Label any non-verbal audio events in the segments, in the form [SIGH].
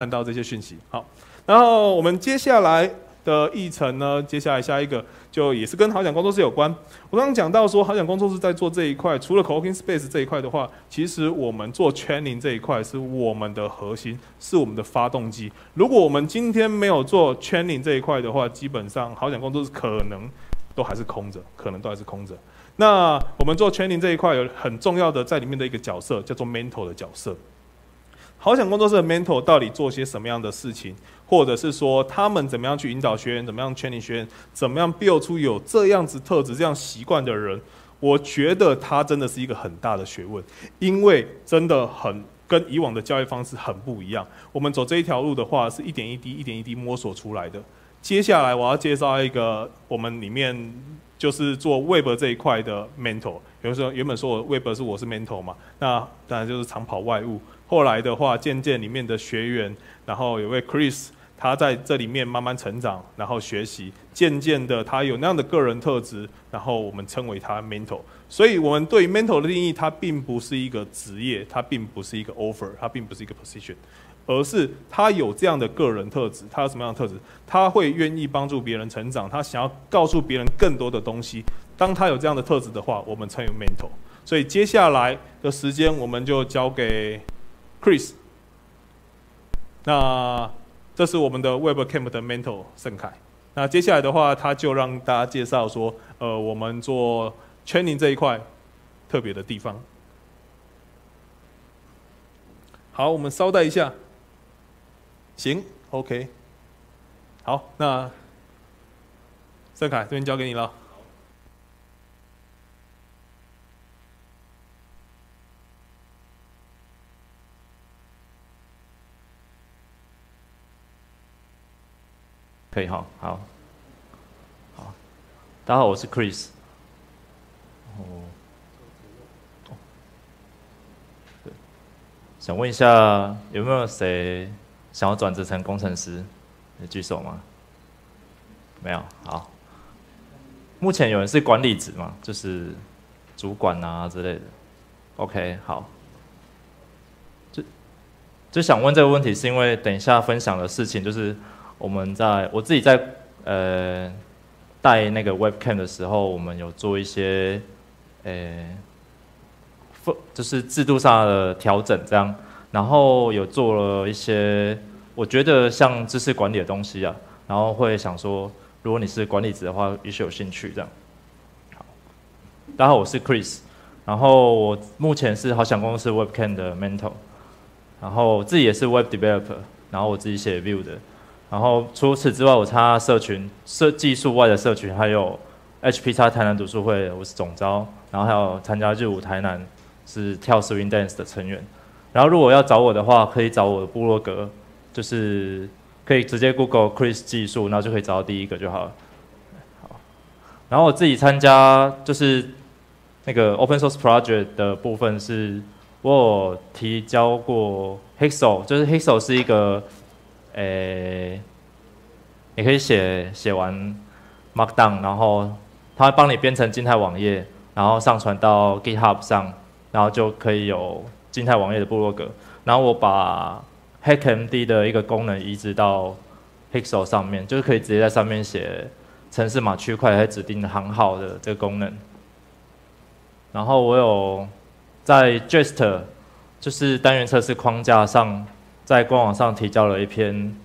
看到这些讯息。好，然后我们接下来的议程呢，接下来下一个就也是跟好想工作室有关。我刚刚讲到说，好想工作室在做这一块，除了 co-working space 这一块的话，其实我们做 training 这一块是我们的核心，是我们的发动机。如果我们今天没有做 training 这一块的话，基本上好想工作室可能都还是空着，可能都还是空着。那我们做 training 这一块有很重要的在里面的一个角色，叫做 mentor 的角色。好想工作室的 mentor 到底做些什么样的事情，或者是说他们怎么样去引导学员，怎么样 training 学员，怎么样 build 出有这样子特质、这样习惯的人？我觉得他真的是一个很大的学问，因为真的很跟以往的教育方式很不一样。我们走这一条路的话，是一点一滴、一点一滴摸索出来的。接下来我要介绍一个我们里面。就是做 Web 这一块的 mentor，比如说原本说我 Web 是我是 mentor 嘛，那当然就是长跑外务。后来的话，渐渐里面的学员，然后有位 Chris，他在这里面慢慢成长，然后学习，渐渐的他有那样的个人特质，然后我们称为他 mentor。所以我们对 mentor 的定义，它并不是一个职业，它并不是一个 offer，它并不是一个 position。而是他有这样的个人特质，他有什么样的特质？他会愿意帮助别人成长，他想要告诉别人更多的东西。当他有这样的特质的话，我们称为 mentor。所以接下来的时间，我们就交给 Chris。那这是我们的 Web Camp 的 mentor 盛凯。那接下来的话，他就让大家介绍说，呃，我们做 training 这一块特别的地方。好，我们稍待一下。行，OK，好，那盛凯这边交给你了。可以哈，好，好，大家好，我是 Chris。哦，想问一下，有没有谁？想要转职成工程师，举手吗？没有，好。目前有人是管理职嘛，就是主管啊之类的。OK，好。就就想问这个问题，是因为等一下分享的事情，就是我们在我自己在呃带那个 Webcam 的时候，我们有做一些呃，就是制度上的调整，这样。然后有做了一些，我觉得像知识管理的东西啊，然后会想说，如果你是管理者的话，也许有兴趣这样。好，大家好，我是 Chris，然后我目前是好想公司 Webcam 的 mentor，然后自己也是 Web developer，然后我自己写 view 的，然后除此之外，我参加社群，设技术外的社群，还有 HP 叉台南读书会，我是总招，然后还有参加日舞台南，是跳 Swing Dance 的成员。然后如果要找我的话，可以找我的部落格，就是可以直接 Google Chris 技术，然后就可以找到第一个就好了。好，然后我自己参加就是那个 Open Source Project 的部分是，我提交过 Hexo，就是 Hexo 是一个，诶，你可以写写完 Markdown，然后它会帮你编成静态网页，然后上传到 GitHub 上，然后就可以有。静态网页的部落格，然后我把 HackMD 的一个功能移植到 Pixel 上面，就是可以直接在上面写城市码区块还指定的行号的这个功能。然后我有在 Jest，就是单元测试框架上，在官网上提交了一篇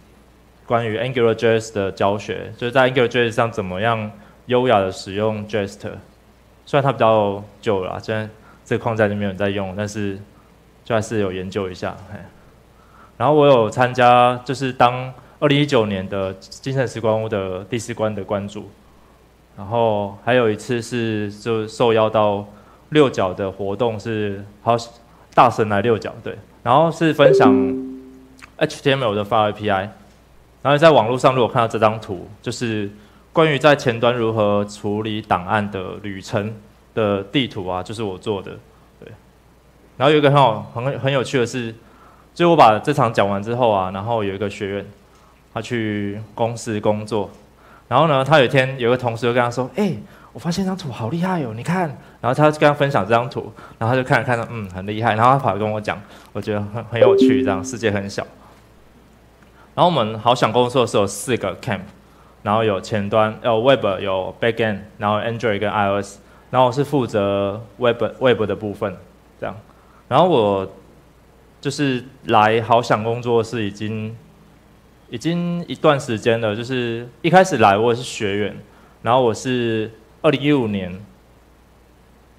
关于 AngularJS 的教学，就是在 AngularJS 上怎么样优雅的使用 Jest。虽然它比较旧了，现在这个框架就没有人在用，但是。就还是有研究一下，然后我有参加，就是当二零一九年的精神时光屋的第四关的关注，然后还有一次是就受邀到六角的活动，是好大神来六角对，然后是分享 HTML 的发 API，然后在网络上如果看到这张图，就是关于在前端如何处理档案的旅程的地图啊，就是我做的。对然后有一个很好、很很有趣的是，就我把这场讲完之后啊，然后有一个学员，他去公司工作，然后呢，他有一天有个同事就跟他说：“哎，我发现这张图好厉害哦，你看。”然后他就跟他分享这张图，然后他就看了看着，嗯，很厉害。然后他跑来跟我讲，我觉得很很有趣，这样世界很小。然后我们好想工作室有四个 camp，然后有前端，有 web，有 backend，然后 Android 跟 iOS，然后我是负责 web web 的部分，这样。然后我就是来好想工作室已经已经一段时间了，就是一开始来我也是学员，然后我是二零一五年，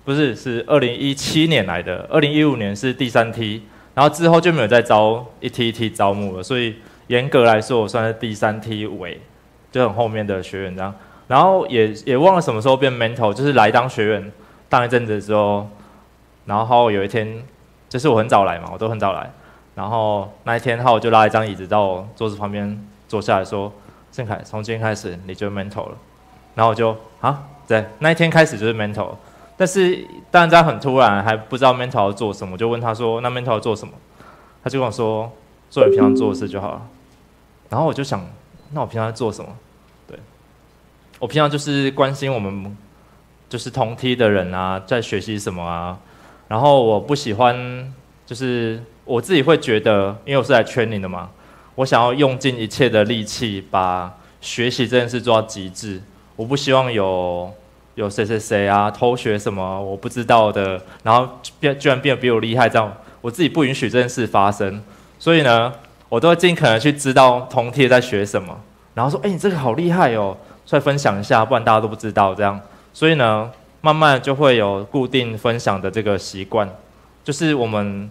不是是二零一七年来的，二零一五年是第三梯，然后之后就没有再招一梯一梯招募了，所以。严格来说，我算是第三梯尾，就很后面的学员这样。然后也也忘了什么时候变 mentor，就是来当学员当一阵子之后，然后有一天，就是我很早来嘛，我都很早来。然后那一天，后我就拉一张椅子到桌子旁边坐下来说：“郑凯，从今天开始你就 mentor 了。”然后我就啊，对，那一天开始就是 mentor。但是当然很突然，还不知道 mentor 要做什么，我就问他说：“那 mentor 要做什么？”他就跟我说：“做你平常做的事就好了。”然后我就想，那我平常在做什么？对，我平常就是关心我们就是同梯的人啊，在学习什么啊。然后我不喜欢，就是我自己会觉得，因为我是来圈你的嘛，我想要用尽一切的力气把学习这件事做到极致。我不希望有有谁谁谁啊偷学什么我不知道的，然后变居然变得比我厉害，这样我自己不允许这件事发生。所以呢。我都会尽可能去知道同梯在学什么，然后说：“哎，你这个好厉害哦，出来分享一下，不然大家都不知道。”这样，所以呢，慢慢就会有固定分享的这个习惯。就是我们，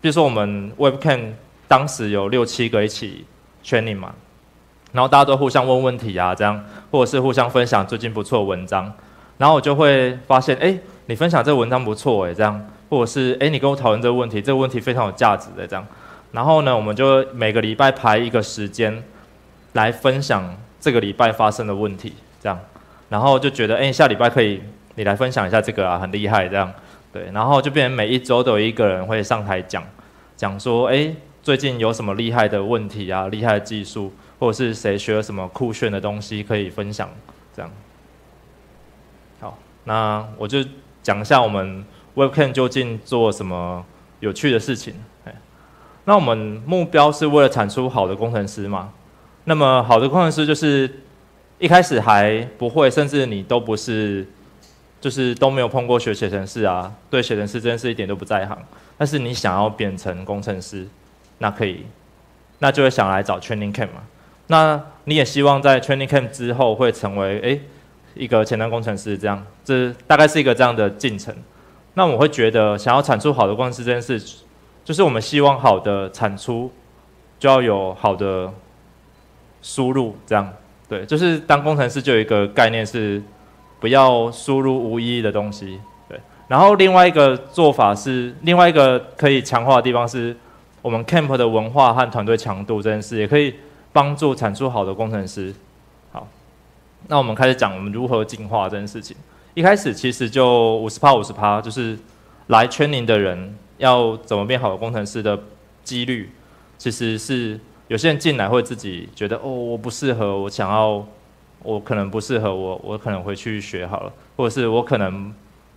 比如说我们 Webcam 当时有六七个一起 training 嘛，然后大家都互相问问题啊，这样，或者是互相分享最近不错的文章，然后我就会发现：“哎，你分享这个文章不错哎，这样，或者是哎，你跟我讨论这个问题，这个问题非常有价值的这样。”然后呢，我们就每个礼拜排一个时间，来分享这个礼拜发生的问题，这样，然后就觉得，哎，下礼拜可以你来分享一下这个啊，很厉害这样，对，然后就变成每一周都有一个人会上台讲，讲说，哎，最近有什么厉害的问题啊，厉害的技术，或者是谁学了什么酷炫的东西可以分享，这样。好，那我就讲一下我们 Webcam 究竟做什么有趣的事情。那我们目标是为了产出好的工程师嘛？那么好的工程师就是一开始还不会，甚至你都不是，就是都没有碰过学写程式啊，对写程式真是一点都不在行。但是你想要变成工程师，那可以，那就会想来找 Training Camp 嘛。那你也希望在 Training Camp 之后会成为诶一个前端工程师，这样，这大概是一个这样的进程。那我会觉得想要产出好的工程师这件事。就是我们希望好的产出，就要有好的输入，这样对。就是当工程师就有一个概念是，不要输入无意义的东西，对。然后另外一个做法是，另外一个可以强化的地方是，我们 camp 的文化和团队强度这件事，也可以帮助产出好的工程师。好，那我们开始讲我们如何进化这件事情。一开始其实就五十趴五十趴，就是来 training 的人。要怎么变好的工程师的几率，其实是有些人进来会自己觉得哦，我不适合，我想要，我可能不适合，我我可能回去学好了，或者是我可能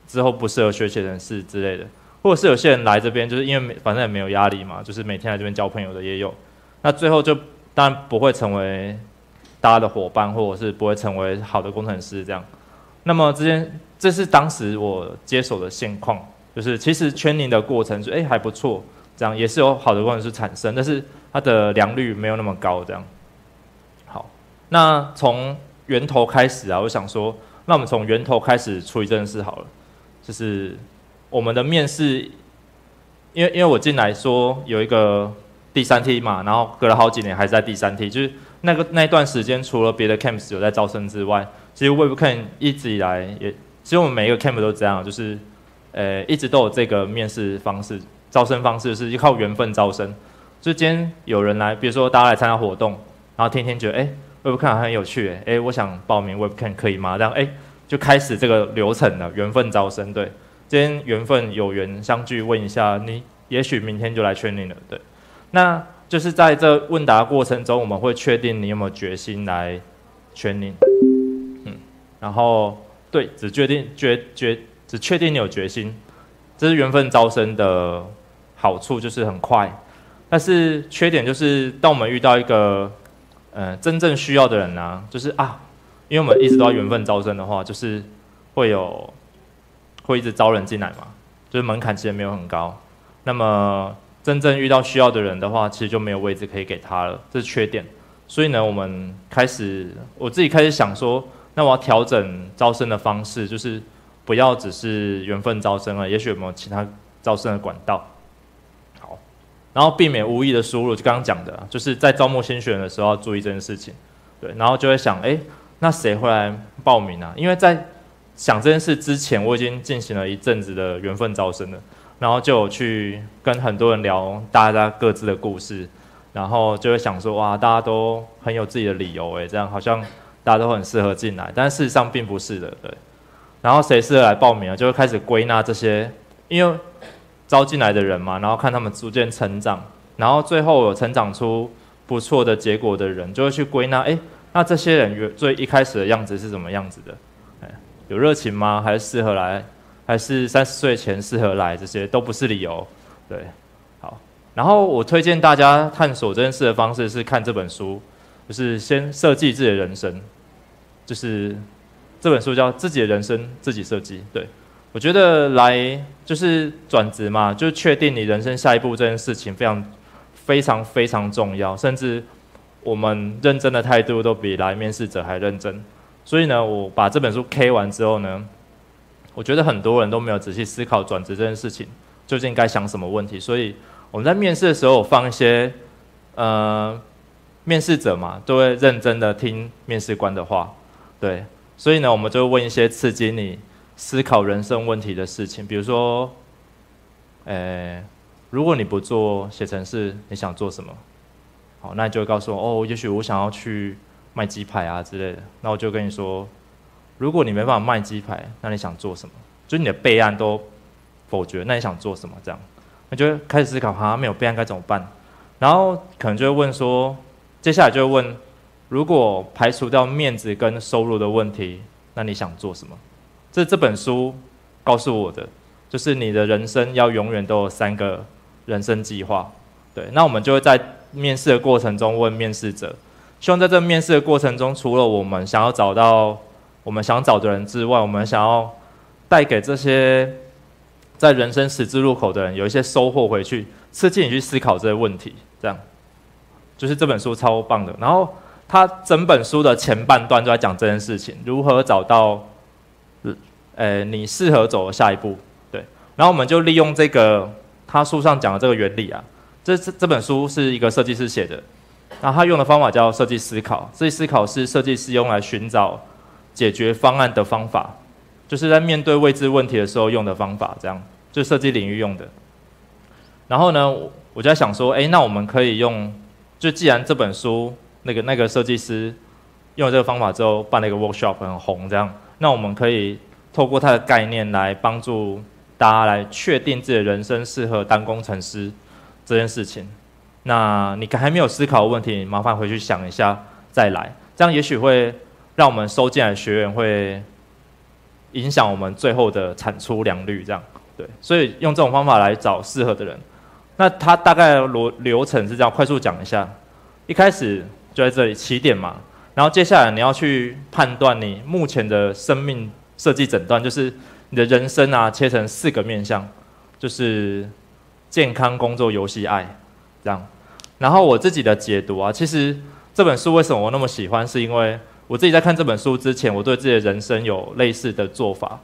之后不适合学写程式之类的，或者是有些人来这边就是因为反正也没有压力嘛，就是每天来这边交朋友的也有，那最后就当然不会成为大家的伙伴，或者是不会成为好的工程师这样。那么这件这是当时我接手的现况。就是其实圈宁的过程，哎还不错，这样也是有好的工程师产生，但是它的良率没有那么高，这样。好，那从源头开始啊，我想说，那我们从源头开始处理这件事好了。就是我们的面试，因为因为我进来说有一个第三梯嘛，然后隔了好几年还是在第三梯，就是那个那段时间，除了别的 camps 有在招生之外，其实 web camp 一直以来也，其实我们每一个 camp 都这样，就是。呃，一直都有这个面试方式，招生方式是依靠缘分招生。就今天有人来，比如说大家来参加活动，然后天天觉得，哎，Webcam 很有趣，哎，我想报名 Webcam 可以吗？这样，哎，就开始这个流程了，缘分招生。对，今天缘分有缘相聚，问一下你，也许明天就来圈你了。对，那就是在这问答过程中，我们会确定你有没有决心来圈你。嗯，然后对，只决定决决。只确定你有决心，这是缘分招生的好处，就是很快。但是缺点就是当我们遇到一个呃真正需要的人呢，就是啊，因为我们一直都要缘分招生的话，就是会有会一直招人进来嘛，就是门槛其实没有很高。那么真正遇到需要的人的话，其实就没有位置可以给他了，这是缺点。所以呢，我们开始我自己开始想说，那我要调整招生的方式，就是不要只是缘分招生了，也许有没有其他招生的管道。好，然后避免无意的输入，就刚刚讲的，就是在招募新学员的时候要注意这件事情。对，然后就会想，哎，那谁会来报名啊？因为在想这件事之前，我已经进行了一阵子的缘分招生了，然后就有去跟很多人聊大家各自的故事。然后就会想说，哇，大家都很有自己的理由，诶，这样好像大家都很适合进来，但事实上并不是的，对。然后谁适合来报名啊？就会开始归纳这些，因为招进来的人嘛，然后看他们逐渐成长，然后最后有成长出不错的结果的人，就会去归纳，哎，那这些人最一开始的样子是什么样子的？哎，有热情吗？还是适合来？还是三十岁前适合来？这些都不是理由，对。好然后我推荐大家探索这件事的方式是看这本书，就是先设计自己的人生，就是这本书叫《自己的人生自己设计》。对我觉得来就是转职嘛，就确定你人生下一步这件事情非常非常非常重要，甚至我们认真的态度都比来面试者还认真。所以呢，我把这本书 K 完之后呢，我觉得很多人都没有仔细思考转职这件事情究竟该想什么问题，所以。我们在面试的时候放一些，呃，面试者嘛都会认真的听面试官的话，对，所以呢，我们就问一些刺激你思考人生问题的事情，比如说，诶，如果你不做写程式，你想做什么？好，那你就会告诉我，哦，也许我想要去卖鸡排啊之类的。那我就跟你说，如果你没办法卖鸡排，那你想做什么？就是你的备案都否决，那你想做什么？这样。那就开始思考，哈，没有备案该怎么办？然后可能就会问说，接下来就会问，如果排除掉面子跟收入的问题，那你想做什么？这这本书告诉我的，就是你的人生要永远都有三个人生计划。对，那我们就会在面试的过程中问面试者，希望在这面试的过程中，除了我们想要找到我们想找的人之外，我们想要带给这些。在人生十字路口的人有一些收获回去，刺激你去思考这些问题，这样，就是这本书超棒的。然后他整本书的前半段就在讲这件事情，如何找到，呃，你适合走的下一步。对，然后我们就利用这个他书上讲的这个原理啊，这这这本书是一个设计师写的，然后他用的方法叫设计思考，设计思考是设计师用来寻找解决方案的方法。就是在面对未知问题的时候用的方法，这样就设计领域用的。然后呢，我就在想说，哎，那我们可以用，就既然这本书那个那个设计师用了这个方法之后办了一个 workshop 很红，这样，那我们可以透过他的概念来帮助大家来确定自己的人生适合当工程师这件事情。那你还没有思考的问题，麻烦回去想一下再来，这样也许会让我们收进来的学员会。影响我们最后的产出良率，这样对，所以用这种方法来找适合的人。那他大概流流程是这样，快速讲一下。一开始就在这里起点嘛，然后接下来你要去判断你目前的生命设计诊断，就是你的人生啊，切成四个面向，就是健康、工作、游戏、爱这样。然后我自己的解读啊，其实这本书为什么我那么喜欢，是因为。我自己在看这本书之前，我对自己的人生有类似的做法。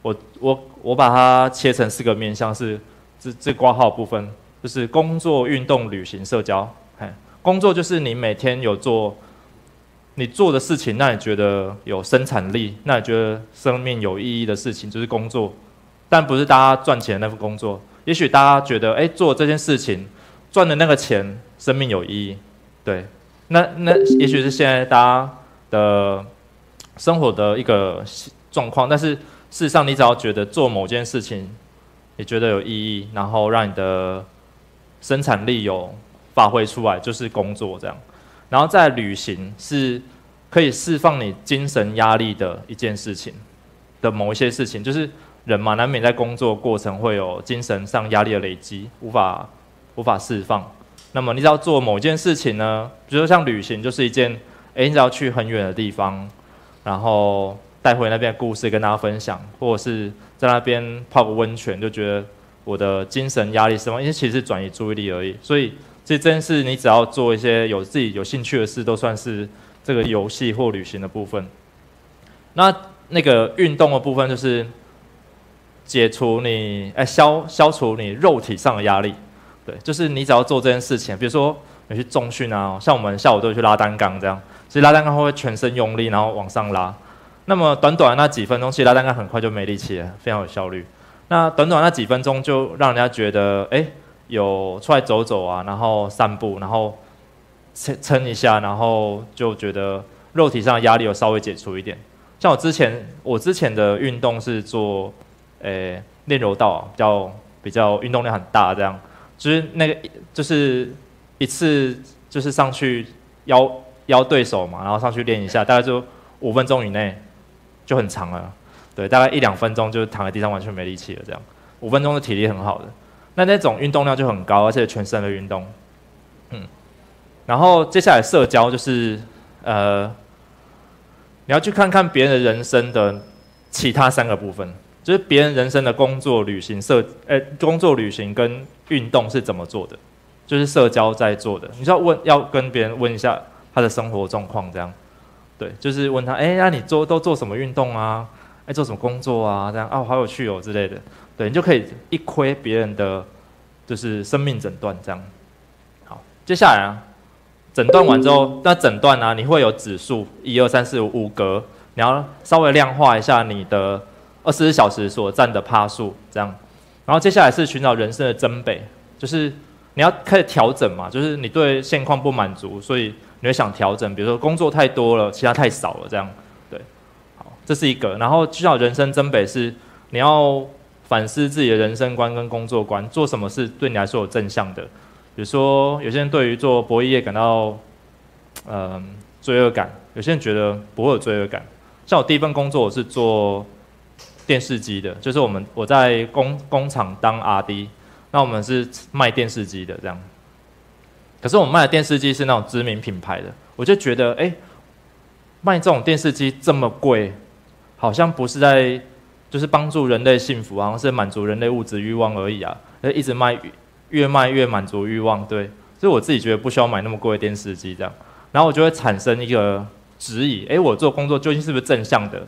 我我我把它切成四个面向，是这这挂号部分，就是工作、运动、旅行、社交。嘿，工作就是你每天有做你做的事情，那你觉得有生产力，那你觉得生命有意义的事情，就是工作。但不是大家赚钱那份工作。也许大家觉得，哎，做这件事情赚的那个钱，生命有意义。对，那那也许是现在大家。的生活的一个状况，但是事实上，你只要觉得做某件事情，你觉得有意义，然后让你的生产力有发挥出来，就是工作这样。然后在旅行是可以释放你精神压力的一件事情的某一些事情，就是人嘛，难免在工作过程会有精神上压力的累积，无法无法释放。那么你只要做某件事情呢，比如说像旅行，就是一件，诶，你只要去很远的地方，然后带回那边的故事跟大家分享，或者是在那边泡个温泉，就觉得我的精神压力释放，因为其实转移注意力而已。所以其实这件事，你只要做一些有自己有兴趣的事，都算是这个游戏或旅行的部分。那那个运动的部分，就是解除你，哎，消消除你肉体上的压力。对，就是你只要做这件事情，比如说你去重训啊，像我们下午都会去拉单杠这样，其实拉单杠会全身用力，然后往上拉。那么短短的那几分钟，其实拉单杠很快就没力气了，非常有效率。那短短那几分钟就让人家觉得，哎，有出来走走啊，然后散步，然后撑撑一下，然后就觉得肉体上的压力有稍微解除一点。像我之前，我之前的运动是做，诶，练柔道，比较比较运动量很大这样。就是那个，就是一次就是上去邀邀对手嘛，然后上去练一下，大概就五分钟以内就很长了。对，大概一两分钟就躺在地上完全没力气了，这样五分钟的体力很好的。那那种运动量就很高，而且全身的运动。嗯，然后接下来社交就是呃，你要去看看别人的人生的其他三个部分。就是别人人生的工作、旅行、社，呃，工作、旅行跟运动是怎么做的？就是社交在做的。你要问，要跟别人问一下他的生活状况，这样，对，就是问他，哎，那你做都做什么运动啊？哎，做什么工作啊？这样，哦，好有趣哦之类的，对你就可以一窥别人的，就是生命诊断这样。好，接下来啊，诊断完之后，那诊断呢，你会有指数，一二三四五五格，你要稍微量化一下你的。二十四小时所占的趴数，这样，然后接下来是寻找人生的真北，就是你要开始调整嘛，就是你对现况不满足，所以你会想调整，比如说工作太多了，其他太少了，这样，对，好，这是一个，然后寻找人生真北是你要反思自己的人生观跟工作观，做什么事对你来说有正向的，比如说有些人对于做博弈业感到，嗯，罪恶感，有些人觉得不会有罪恶感，像我第一份工作我是做。电视机的，就是我们我在工工厂当 R&D，那我们是卖电视机的这样。可是我们卖的电视机是那种知名品牌的，我就觉得，哎，卖这种电视机这么贵，好像不是在就是帮助人类幸福，好像是满足人类物质欲望而已啊。一直卖，越卖越满足欲望，对。所以我自己觉得不需要买那么贵的电视机这样，然后我就会产生一个质疑，哎，我做工作究竟是不是正向的？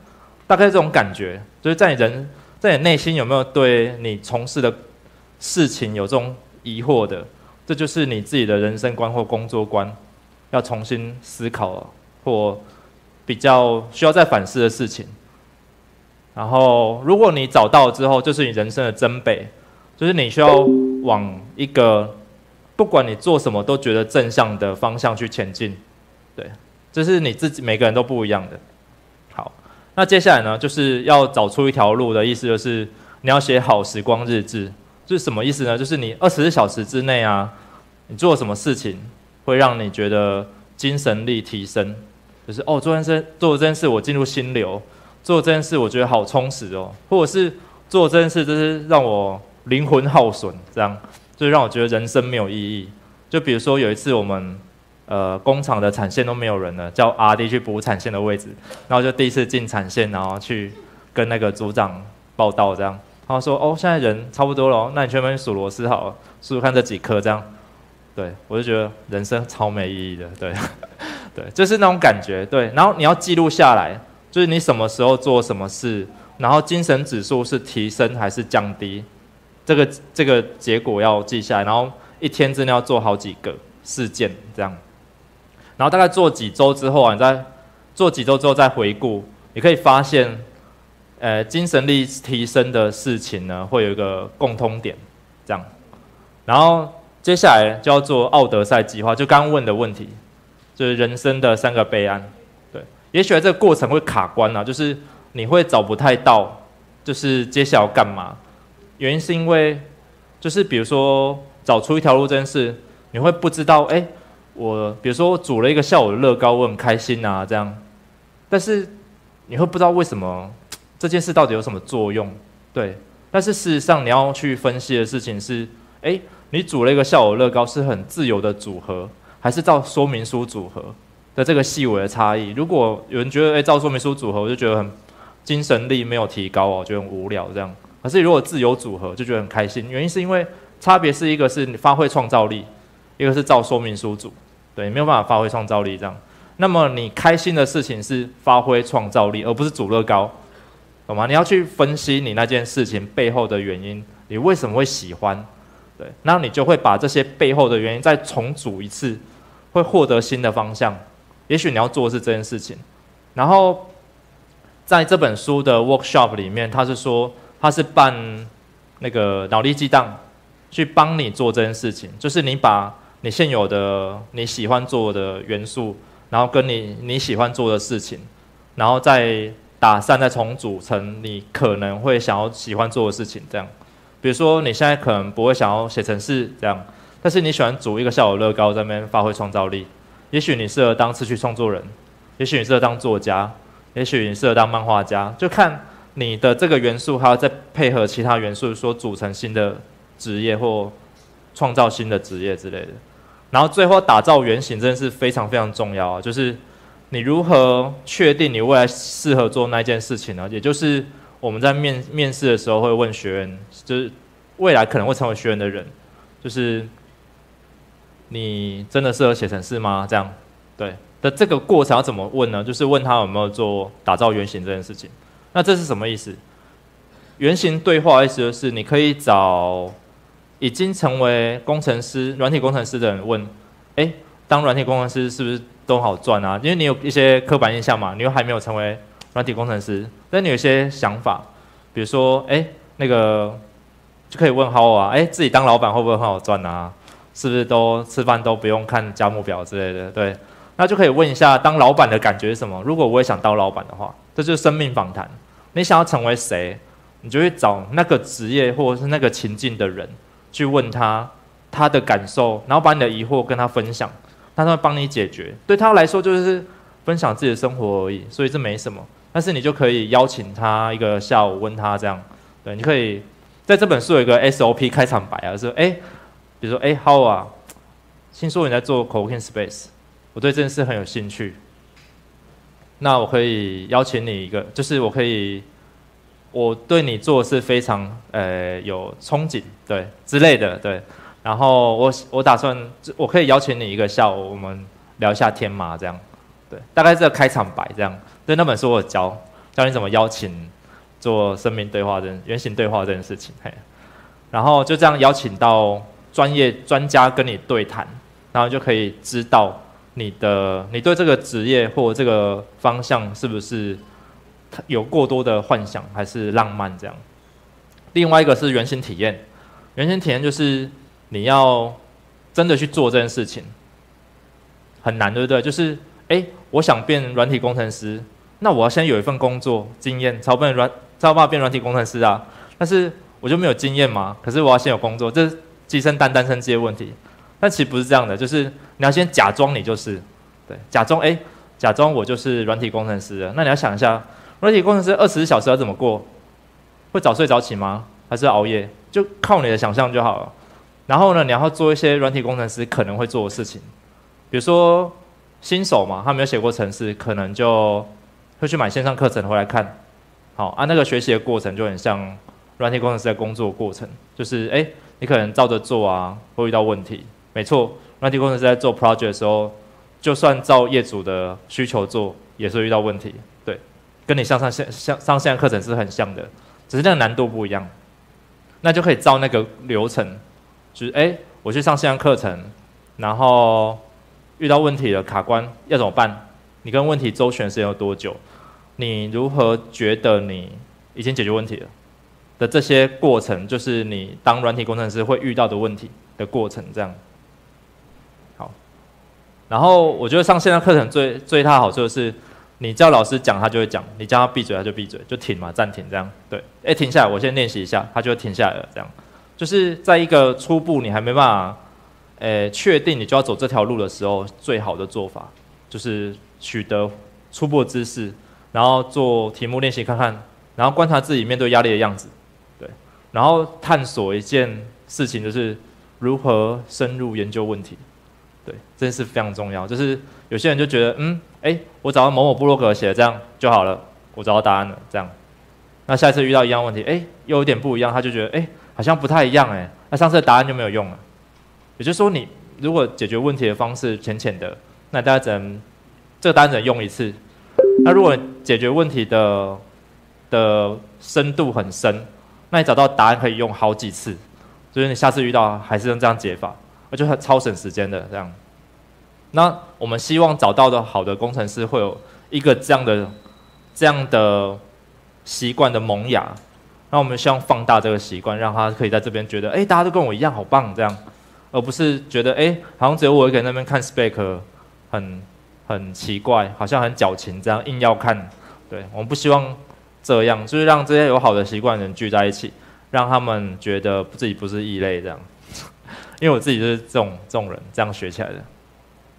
大概这种感觉，就是在你人，在你内心有没有对你从事的事情有这种疑惑的？这就是你自己的人生观或工作观，要重新思考或比较需要再反思的事情。然后，如果你找到之后，就是你人生的真北，就是你需要往一个不管你做什么都觉得正向的方向去前进。对，这是你自己每个人都不一样的。好那接下来呢，就是要找出一条路的意思，就是你要写好时光日志。就是什么意思呢？就是你二十四小时之内啊，你做什么事情会让你觉得精神力提升？就是哦，做件事做这件事我进入心流，做这件事我觉得好充实哦，或者是做这件事就是让我灵魂耗损，这样就让我觉得人生没有意义。就比如说有一次我们。呃，工厂的产线都没有人了，叫阿弟去补产线的位置，然后就第一次进产线，然后去跟那个组长报道，这样，他说：“哦，现在人差不多了，那你去那边数螺丝好了，数数看这几颗，这样。”对我就觉得人生超没意义的，对，[LAUGHS] 对，就是那种感觉，对。然后你要记录下来，就是你什么时候做什么事，然后精神指数是提升还是降低，这个这个结果要记下来，然后一天之内要做好几个事件，这样。然后大概做几周之后啊，你再做几周之后再回顾，你可以发现，呃，精神力提升的事情呢，会有一个共通点，这样。然后接下来就要做奥德赛计划，就刚问的问题，就是人生的三个备案。也许这个过程会卡关啊，就是你会找不太到，就是接下来要干嘛？原因是因为，就是比如说找出一条路这件事，你会不知道，哎。我比如说我煮了一个下午的乐高，我很开心啊，这样。但是你会不知道为什么这件事到底有什么作用，对。但是事实上你要去分析的事情是，哎，你组了一个效果乐高是很自由的组合，还是照说明书组合的这个细微的差异。如果有人觉得，哎，照说明书组合，我就觉得很精神力没有提高哦，觉得很无聊这样。可是如果自由组合，就觉得很开心。原因是因为差别是一个是你发挥创造力，一个是照说明书组，对，没有办法发挥创造力这样。那么你开心的事情是发挥创造力，而不是组乐高，懂吗？你要去分析你那件事情背后的原因，你为什么会喜欢？对，那你就会把这些背后的原因再重组一次，会获得新的方向。也许你要做的是这件事情。然后在这本书的 workshop 里面，他是说他是办那个脑力激荡，去帮你做这件事情，就是你把你现有的你喜欢做的元素。然后跟你你喜欢做的事情，然后再打散再重组成你可能会想要喜欢做的事情，这样。比如说你现在可能不会想要写程式这样，但是你喜欢组一个效果乐高在那边发挥创造力。也许你适合当词曲创作人，也许你适合当作家，也许你适合当漫画家，就看你的这个元素还要再配合其他元素，说组成新的职业或创造新的职业之类的。然后最后打造原型真的是非常非常重要啊！就是你如何确定你未来适合做那件事情呢？也就是我们在面面试的时候会问学员，就是未来可能会成为学员的人，就是你真的适合写程式吗？这样对的这个过程要怎么问呢？就是问他有没有做打造原型这件事情。那这是什么意思？原型对话意思就是你可以找。已经成为工程师、软体工程师的人问：“哎，当软体工程师是不是都好赚啊？因为你有一些刻板印象嘛，你又还没有成为软体工程师，但你有些想法，比如说，哎，那个就可以问好啊，哎，自己当老板会不会很好赚啊？是不是都吃饭都不用看价目表之类的？对，那就可以问一下当老板的感觉是什么？如果我也想当老板的话，这就是生命访谈。你想要成为谁，你就会找那个职业或者是那个情境的人。”去问他他的感受，然后把你的疑惑跟他分享，他会帮你解决。对他来说就是分享自己的生活而已，所以这没什么。但是你就可以邀请他一个下午问他这样，对，你可以在这本书有一个 SOP 开场白啊，说哎，比如说哎，How 啊，听说你在做 Coworking Space，我对这件事很有兴趣。那我可以邀请你一个，就是我可以。我对你做的是非常呃有憧憬，对之类的，对。然后我我打算我可以邀请你一个下午，我们聊一下天嘛，这样，对，大概这个开场白这样。对那本书我教教你怎么邀请做生命对话这原型对话这件事情，嘿。然后就这样邀请到专业专家跟你对谈，然后就可以知道你的你对这个职业或这个方向是不是。有过多的幻想还是浪漫这样？另外一个是原型体验，原型体验就是你要真的去做这件事情，很难对不对？就是哎，我想变软体工程师，那我要先有一份工作经验，才变软，才有办法变软体工程师啊。但是我就没有经验嘛，可是我要先有工作，这鸡生蛋，蛋生鸡的问题。但其实不是这样的，就是你要先假装你就是，对，假装哎，假装我就是软体工程师。那你要想一下。软体工程师二十四小时要怎么过？会早睡早起吗？还是熬夜？就靠你的想象就好了。然后呢，你要做一些软体工程师可能会做的事情，比如说新手嘛，他没有写过程式，可能就会去买线上课程回来看。好，啊，那个学习的过程就很像软体工程师的工作过程，就是哎，你可能照着做啊，会遇到问题。没错，软体工程师在做 project 的时候，就算照业主的需求做，也是遇到问题。对跟你上上线上上线课程是很像的，只是那个难度不一样。那就可以照那个流程，就是哎，我去上线上课程，然后遇到问题了卡关要怎么办？你跟问题周旋时间有多久？你如何觉得你已经解决问题了？的这些过程，就是你当软体工程师会遇到的问题的过程。这样好。然后我觉得上线上课程最最大的好处是。你叫老师讲，他就会讲；你叫他闭嘴，他就闭嘴，就停嘛，暂停这样。对，哎，停下来，我先练习一下，他就会停下来了。这样，就是在一个初步你还没办法，诶，确定你就要走这条路的时候，最好的做法就是取得初步的知识，然后做题目练习看看，然后观察自己面对压力的样子，然后探索一件事情，就是如何深入研究问题。对，这件事非常重要。就是有些人就觉得，嗯，哎，我找到某某部落格写的这样就好了，我找到答案了，这样。那下次遇到一样问题，哎，又有点不一样，他就觉得，哎，好像不太一样，哎，那上次的答案就没有用了。也就是说，你如果解决问题的方式浅浅的，那大家只能这个单只能用一次。那如果解决问题的的深度很深，那你找到答案可以用好几次，就是你下次遇到还是用这样解法。而且很超省时间的这样，那我们希望找到的好的工程师会有一个这样的这样的习惯的萌芽，那我们希望放大这个习惯，让他可以在这边觉得，哎，大家都跟我一样好棒这样，而不是觉得，哎，好像只有我一个人那边看 spec 很很奇怪，好像很矫情这样硬要看，对我们不希望这样，就是让这些有好的习惯的人聚在一起，让他们觉得自己不是异类这样。[LAUGHS] 因为我自己就是这种这种人，这样学起来的。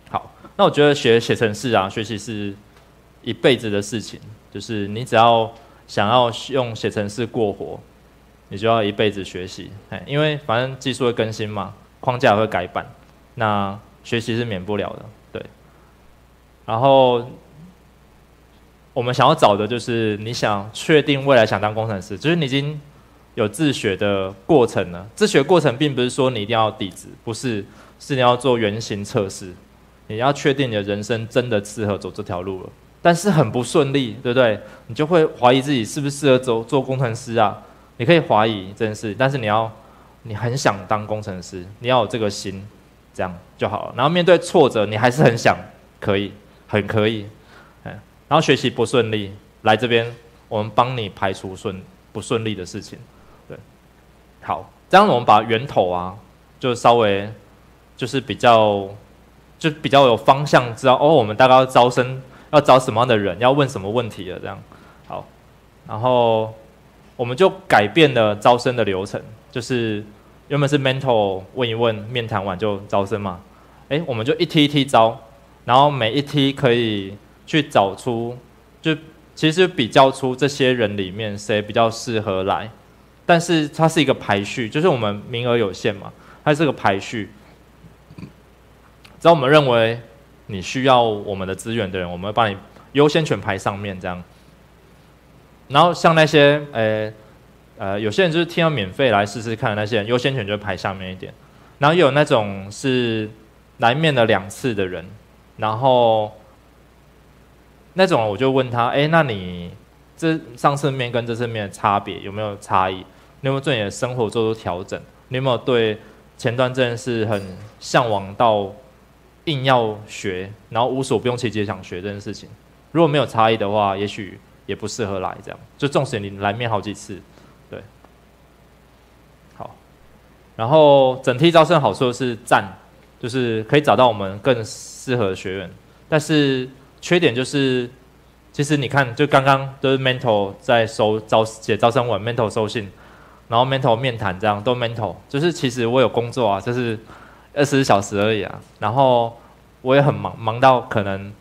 好，那我觉得学写程式啊，学习是一辈子的事情。就是你只要想要用写程式过活，你就要一辈子学习。哎，因为反正技术会更新嘛，框架会改版，那学习是免不了的。对。然后我们想要找的就是你想确定未来想当工程师，就是你已经。有自学的过程了？自学过程并不是说你一定要底子，不是，是你要做原型测试，你要确定你的人生真的适合走这条路了。但是很不顺利，对不对？你就会怀疑自己是不是适合走做工程师啊？你可以怀疑这件事，但是你要，你很想当工程师，你要有这个心，这样就好了。然后面对挫折，你还是很想，可以，很可以，然后学习不顺利，来这边，我们帮你排除顺不顺利的事情。对好，这样我们把源头啊，就稍微就是比较就比较有方向，知道哦，我们大概要招生要招什么样的人，要问什么问题了。这样好，然后我们就改变了招生的流程，就是原本是 mental 问一问，面谈完就招生嘛。哎，我们就一梯一梯招，然后每一梯可以去找出，就其实比较出这些人里面谁比较适合来。但是它是一个排序，就是我们名额有限嘛，它是个排序。只要我们认为你需要我们的资源的人，我们会帮你优先权排上面这样。然后像那些呃呃，有些人就是听到免费来试试看的那些人，优先权就排上面一点。然后有那种是来面了两次的人，然后那种我就问他，哎，那你这上次面跟这次面的差别有没有差异？你有没有对你的生活做出调整？你有没有对前端这件事很向往到硬要学，然后无所不用其极想学这件事情？如果没有差异的话，也许也不适合来这样。就纵使你来面好几次，对，好。然后整体招生好处是赞，就是可以找到我们更适合的学员。但是缺点就是，其实你看，就刚刚都是 mental 在收招写招生文，mental 收信。然后 mental 面谈这样都 mental，就是其实我有工作啊，就是二十四小时而已啊。然后我也很忙，忙到可能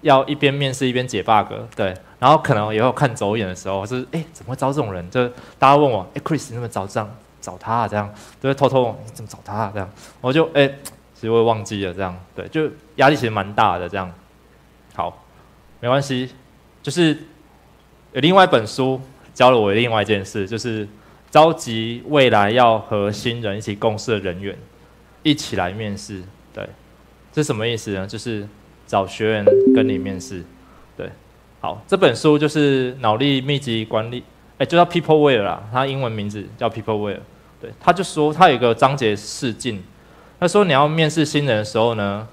要一边面试一边解 bug，对。然后可能也有看走眼的时候，就是哎怎么会招这种人？就大家问我，哎 Chris 你怎么找这样找他啊？这样都会偷偷你怎么找他啊？这样我就哎其实我也忘记了这样，对，就压力其实蛮大的这样。好，没关系，就是有另外一本书教了我另外一件事，就是。召集未来要和新人一起共事的人员，一起来面试。对，这什么意思呢？就是找学员跟你面试。对，好，这本书就是脑力密集管理，哎，就叫 PeopleWare 啦，它英文名字叫 PeopleWare。对，他就说他有一个章节试镜，他说你要面试新人的时候呢，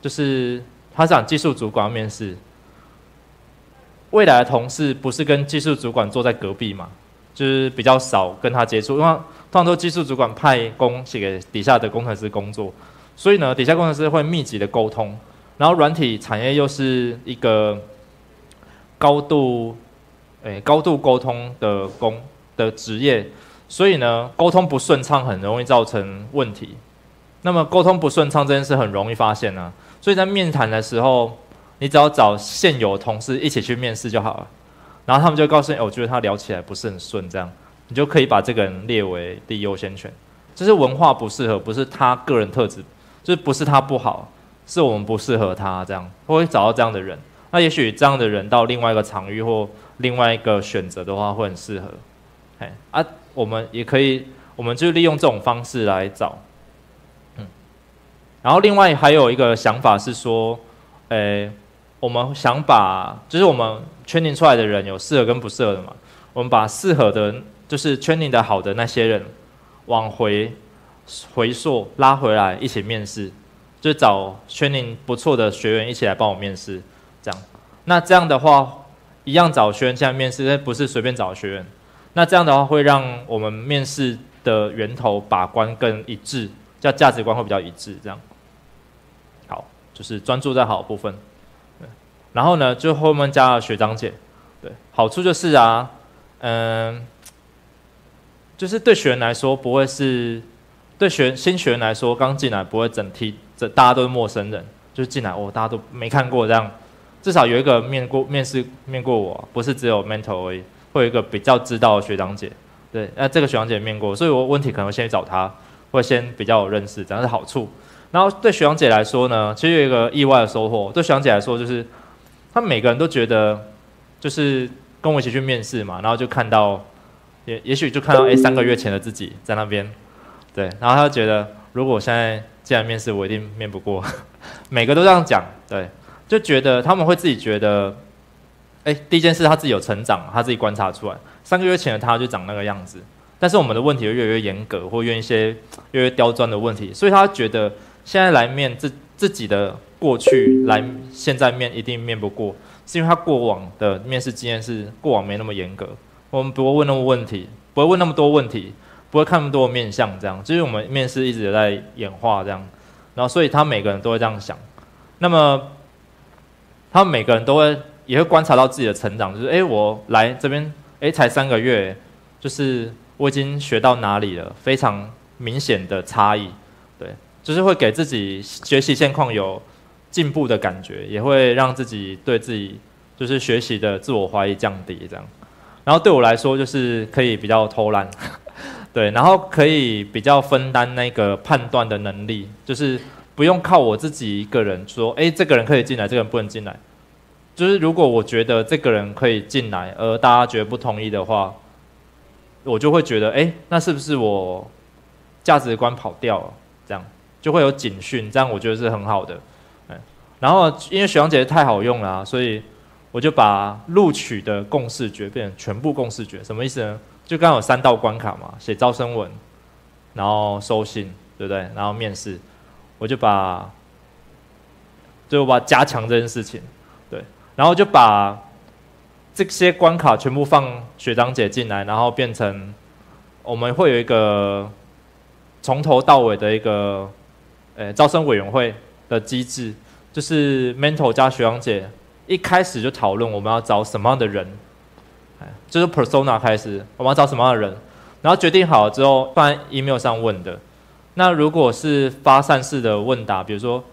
就是他想技术主管面试，未来的同事不是跟技术主管坐在隔壁嘛？就是比较少跟他接触，因为通常都技术主管派工写给底下的工程师工作，所以呢，底下工程师会密集的沟通。然后软体产业又是一个高度诶高度沟通的工的职业，所以呢，沟通不顺畅很容易造成问题。那么沟通不顺畅这件事很容易发现呢，所以在面谈的时候，你只要找现有同事一起去面试就好了。然后他们就告诉你，我觉得他聊起来不是很顺，这样你就可以把这个人列为第一优先权。就是文化不适合，不是他个人特质，就是不是他不好，是我们不适合他这样，会找到这样的人。那也许这样的人到另外一个场域或另外一个选择的话，会很适合。哎啊，我们也可以，我们就利用这种方式来找。然后另外还有一个想法是说，诶，我们想把就是我们圈定出来的人有适合跟不适合的嘛，我们把适合的，就是圈定的好的那些人，往回回溯拉回来一起面试，就找圈定不错的学员一起来帮我面试，这样。那这样的话，一样找学员进来面试，但不是随便找学员。那这样的话，会让我们面试的源头把关更一致，叫价值观会比较一致。这样，就是专注在好的部分。对然后呢，就后面加了学长姐。对，好处就是啊，嗯，就是对学员来说不会是，对学新学员来说刚进来不会整体这大家都是陌生人，就是进来哦，大家都没看过这样，至少有一个面过面试面过我，不是只有 mentor 而已。会有一个比较知道的学长姐，对，那这个学长姐面过，所以我问题可能先去找他，会先比较有认识，这样是好处。然后对学长姐来说呢，其实有一个意外的收获。对学长姐来说，就是他们每个人都觉得，就是跟我一起去面试嘛，然后就看到，也也许就看到哎三个月前的自己在那边，对，然后他就觉得，如果我现在进来面试，我一定面不过。[LAUGHS] 每个都这样讲，对，就觉得他们会自己觉得。哎，第一件事他自己有成长，他自己观察出来，三个月前的他就长那个样子。但是我们的问题越来越严格，或用一些越来越刁钻的问题，所以他觉得现在来面自自己的过去来现在面一定面不过，是因为他过往的面试经验是过往没那么严格，我们不会问那么问题，不会问那么多问题，不会看那么多面相，这样就是我们面试一直在演化这样，然后所以他每个人都会这样想，那么他每个人都会。也会观察到自己的成长，就是哎，我来这边哎才三个月，就是我已经学到哪里了，非常明显的差异，就是会给自己学习现况有进步的感觉，也会让自己对自己就是学习的自我怀疑降低这样，然后对我来说就是可以比较偷懒，[LAUGHS] 对，然后可以比较分担那个判断的能力，就是不用靠我自己一个人说，哎，这个人可以进来，这个人不能进来。就是如果我觉得这个人可以进来，而大家觉得不同意的话，我就会觉得，哎，那是不是我价值观跑掉了？就会有警讯，这样我觉得是很好的。嗯，然后因为许阳姐太好用了，所以我就把录取的共视觉变全部共视觉，什么意思呢？就刚有三道关卡嘛，写招生文，然后收信，对不对？然后面试，我就把，就把加强这件事情。对然后就把这些关卡全部放学长姐进来，然后变成我们会有一个从头到尾的一个呃招生委员会的机制，就是 mentor 加学长姐一开始就讨论我们要找什么样的人，就是 persona 开始我们要找什么样的人，然后决定好了之后放在 email 上问的。那如果是发散式的问答，比如说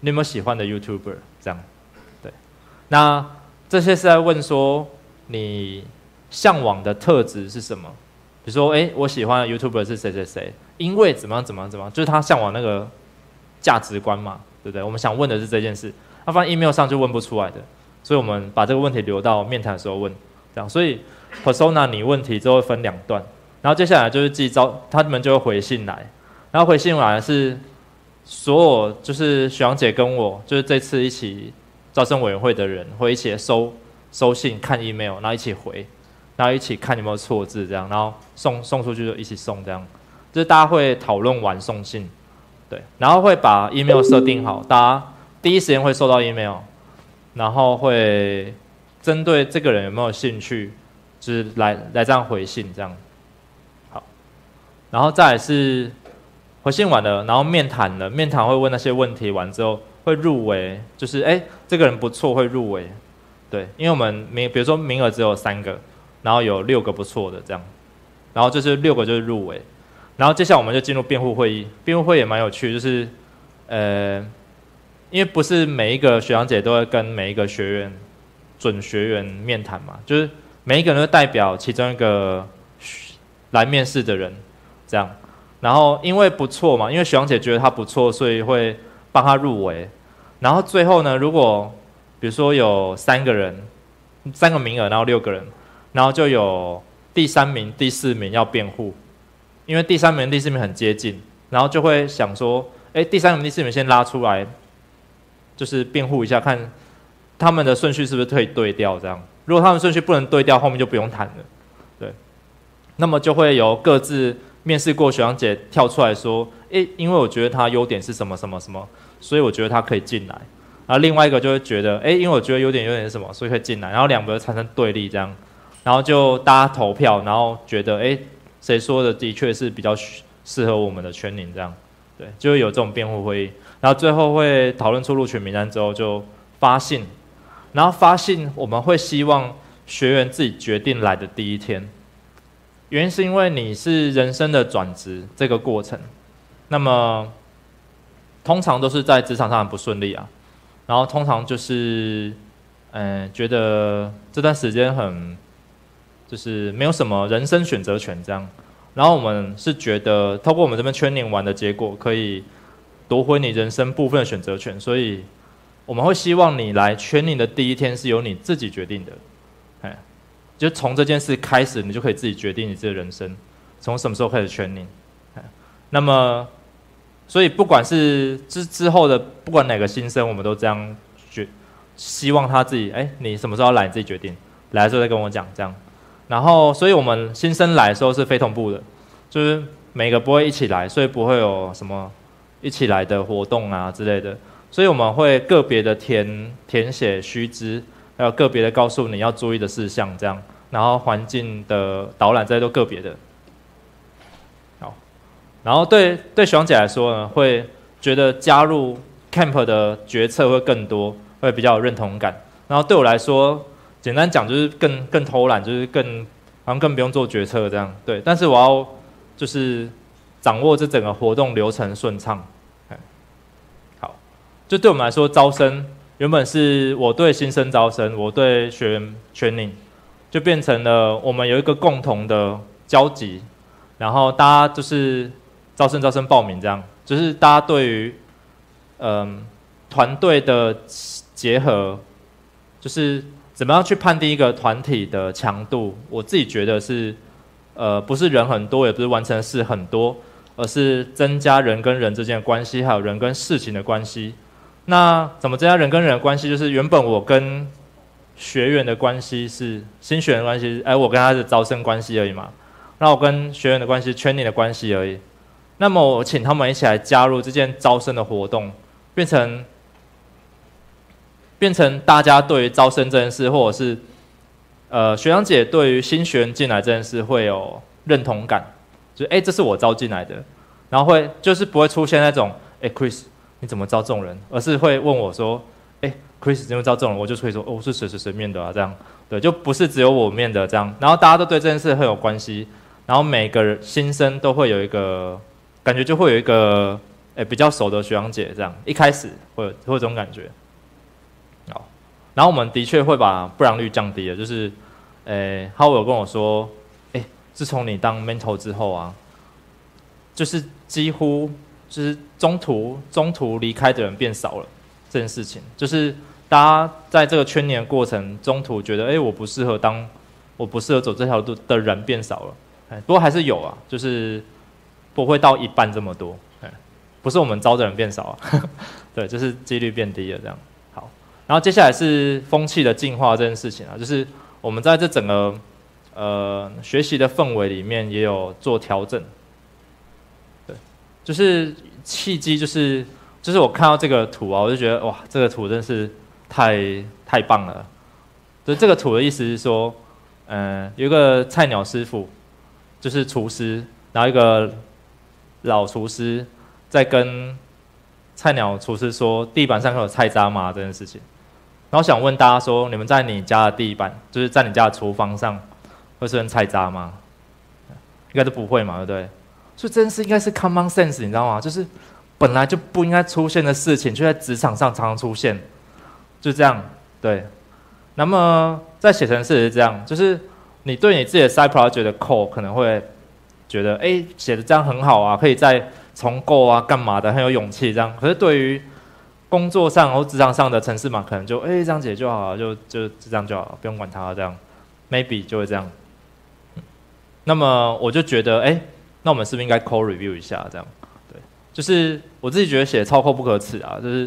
你有没有喜欢的 YouTuber 这样。对那这些是在问说你向往的特质是什么？比如说，哎，我喜欢的 YouTuber 是谁谁谁，因为怎么样怎么样怎么样，就是他向往那个价值观嘛，对不对？我们想问的是这件事，他放 email 上就问不出来的，所以我们把这个问题留到面谈的时候问，这样。所以 persona 你问题之后分两段，然后接下来就是寄招，他们就会回信来，然后回信来是所有就是许阳姐跟我就是这次一起。招生委员会的人会一起收收信、看 email，然后一起回，然后一起看有没有错字，这样，然后送送出去就一起送，这样，就是大家会讨论完送信，对，然后会把 email 设定好，大家第一时间会收到 email，然后会针对这个人有没有兴趣，就是来来这样回信，这样，好，然后再是回信完了，然后面谈了，面谈会问那些问题完之后。会入围，就是哎，这个人不错，会入围，对，因为我们名，比如说名额只有三个，然后有六个不错的这样，然后就是六个就是入围，然后接下来我们就进入辩护会议，辩护会也蛮有趣，就是呃，因为不是每一个学长姐都会跟每一个学员准学员面谈嘛，就是每一个人都代表其中一个来面试的人，这样，然后因为不错嘛，因为学长姐觉得他不错，所以会帮他入围。然后最后呢，如果比如说有三个人，三个名额，然后六个人，然后就有第三名、第四名要辩护，因为第三名、第四名很接近，然后就会想说，哎，第三名、第四名先拉出来，就是辩护一下，看他们的顺序是不是可以对调。这样，如果他们顺序不能对调，后面就不用谈了。对，那么就会由各自。面试过学长姐跳出来说：“诶，因为我觉得他优点是什么什么什么，所以我觉得他可以进来。”然后另外一个就会觉得：“诶，因为我觉得优点优点是什么，所以可以进来。”然后两个产生对立，这样，然后就大家投票，然后觉得：“诶，谁说的的确是比较适合我们的圈领？”这样，对，就会有这种辩护会议。然后最后会讨论出录取名单之后，就发信，然后发信我们会希望学员自己决定来的第一天。原因是因为你是人生的转职这个过程，那么通常都是在职场上很不顺利啊，然后通常就是，嗯，觉得这段时间很，就是没有什么人生选择权这样，然后我们是觉得透过我们这边圈领完的结果，可以夺回你人生部分的选择权，所以我们会希望你来圈领的第一天是由你自己决定的。哎就从这件事开始，你就可以自己决定你自己的人生，从什么时候开始圈你。那么，所以不管是之之后的，不管哪个新生，我们都这样决，希望他自己，哎，你什么时候来，你自己决定，来的时候再跟我讲这样。然后，所以我们新生来的时候是非同步的，就是每个不会一起来，所以不会有什么一起来的活动啊之类的。所以我们会个别的填填写须知，还有个别的告诉你要注意的事项这样。然后环境的导览这些都个别的，好，然后对对学姐来说呢，会觉得加入 camp 的决策会更多，会比较有认同感。然后对我来说，简单讲就是更更偷懒，就是更好像更不用做决策这样。对，但是我要就是掌握这整个活动流程顺畅。好，就对我们来说，招生原本是我对新生招生，我对学员圈领。就变成了我们有一个共同的交集，然后大家就是招生招生报名这样，就是大家对于嗯团队的结合，就是怎么样去判定一个团体的强度？我自己觉得是呃不是人很多，也不是完成事很多，而是增加人跟人之间的关系，还有人跟事情的关系。那怎么增加人跟人的关系？就是原本我跟学员的关系是新学员关系，哎，我跟他是招生关系而已嘛。那我跟学员的关系，圈里的关系而已。那么我请他们一起来加入这件招生的活动，变成变成大家对于招生这件事，或者是呃学长姐对于新学员进来这件事会有认同感，就哎，这是我招进来的，然后会就是不会出现那种哎，Chris 你怎么招这种人，而是会问我说。哎 Chris 怎么招这种人，我就会说哦，是谁谁谁面的啊，这样，对，就不是只有我面的这样，然后大家都对这件事很有关系，然后每个人新生都会有一个感觉，就会有一个诶比较熟的学长姐这样，一开始会有会有这种感觉，然后我们的确会把不良率降低了，就是诶，他有跟我说，诶，自从你当 mentor 之后啊，就是几乎就是中途中途离开的人变少了，这件事情就是。大家在这个圈年过程中途觉得，哎，我不适合当，我不适合走这条路的人变少了，哎，不过还是有啊，就是不会到一半这么多，哎，不是我们招的人变少啊，[LAUGHS] 对，就是几率变低了这样。然后接下来是风气的进化这件事情啊，就是我们在这整个呃学习的氛围里面也有做调整，对，就是契机就是就是我看到这个图啊，我就觉得哇，这个图真是。太太棒了，就这个图的意思是说，嗯，有一个菜鸟师傅，就是厨师，然后一个老厨师在跟菜鸟厨师说地板上会有菜渣吗？这件事情，然后想问大家说，你们在你家的地板，就是在你家的厨房上会出现菜渣吗？应该都不会嘛，对不对？所以这件事应该是 common sense，你知道吗？就是本来就不应该出现的事情，却在职场上常常出现。就这样，对。那么在写程式也是这样，就是你对你自己的 side project 的 code 可能会，觉得哎写的这样很好啊，可以再重构啊，干嘛的，很有勇气这样。可是对于工作上或职场上的城市嘛，可能就哎这样写就好了，就就这样就好了，不用管它这样，maybe 就会这样。那么我就觉得哎，那我们是不是应该 code review 一下这样？对，就是我自己觉得写操扣不可耻啊，就是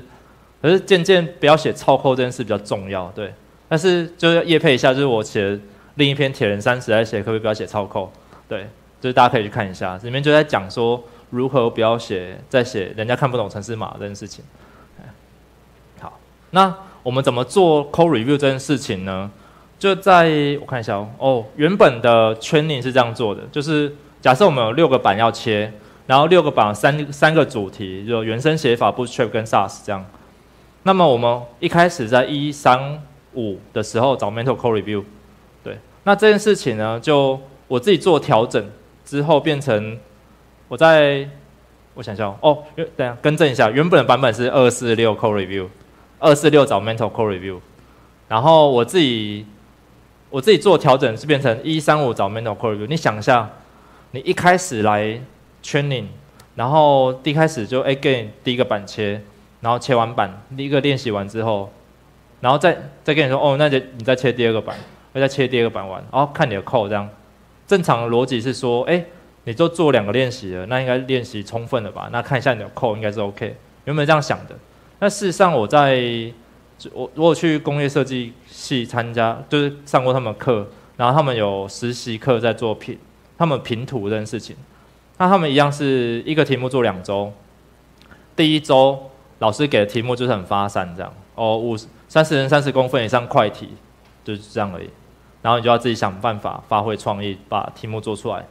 可是渐渐不要写操扣这件事比较重要，对。但是就是叶配一下，就是我写另一篇铁人三十在写，可不可以不要写操扣？对，就是大家可以去看一下，里面就在讲说如何不要写在写人家看不懂城市码这件事情。那我们怎么做 code review 这件事情呢？就在我看一下哦，哦，原本的 training 是这样做的，就是假设我们有六个板要切，然后六个板三三个主题，就原生写法、Bootstrap 跟 SAS 这样。那么我们一开始在一三五的时候找 mental code review，对，那这件事情呢，就我自己做调整之后变成我在我想想哦，等下更正一下，原本的版本是二四六 code review，二四六找 mental core review，然后我自己我自己做调整是变成一三五找 mental core review。你想一下，你一开始来 training，然后一开始就 again 第一个板切，然后切完板第一个练习完之后。然后再再跟你说哦，那就你再切第二个板，再切第二个板完，然后看你的扣这样。正常的逻辑是说，哎，你就做两个练习了，那应该练习充分了吧？那看一下你的扣应该是 OK。有没有这样想的？那事实上我在我如果去工业设计系参加，就是上过他们课，然后他们有实习课在做拼，他们拼图这件事情，那他们一样是一个题目做两周，第一周老师给的题目就是很发散这样，哦五十。三十人三十公分以上快题，就是这样而已。然后你就要自己想办法发挥创意，把题目做出来。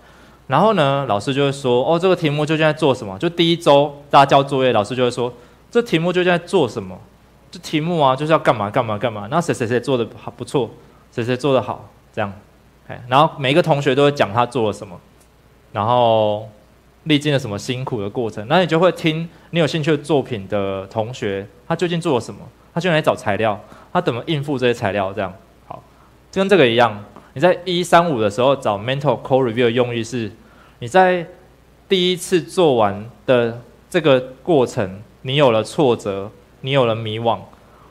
然后呢，老师就会说：“哦，这个题目究竟在做什么？”就第一周大家交作业，老师就会说：“这题目究竟在做什么？这题目啊，就是要干嘛干嘛干嘛。”那谁谁谁做的好不错，谁谁做的好，这样。哎，然后每一个同学都会讲他做了什么，然后历经了什么辛苦的过程。那你就会听你有兴趣的作品的同学，他究竟做了什么。他就来找材料，他怎么应付这些材料？这样好，就跟这个一样。你在一三五的时候找 mental code review 的用意是，你在第一次做完的这个过程，你有了挫折，你有了迷惘，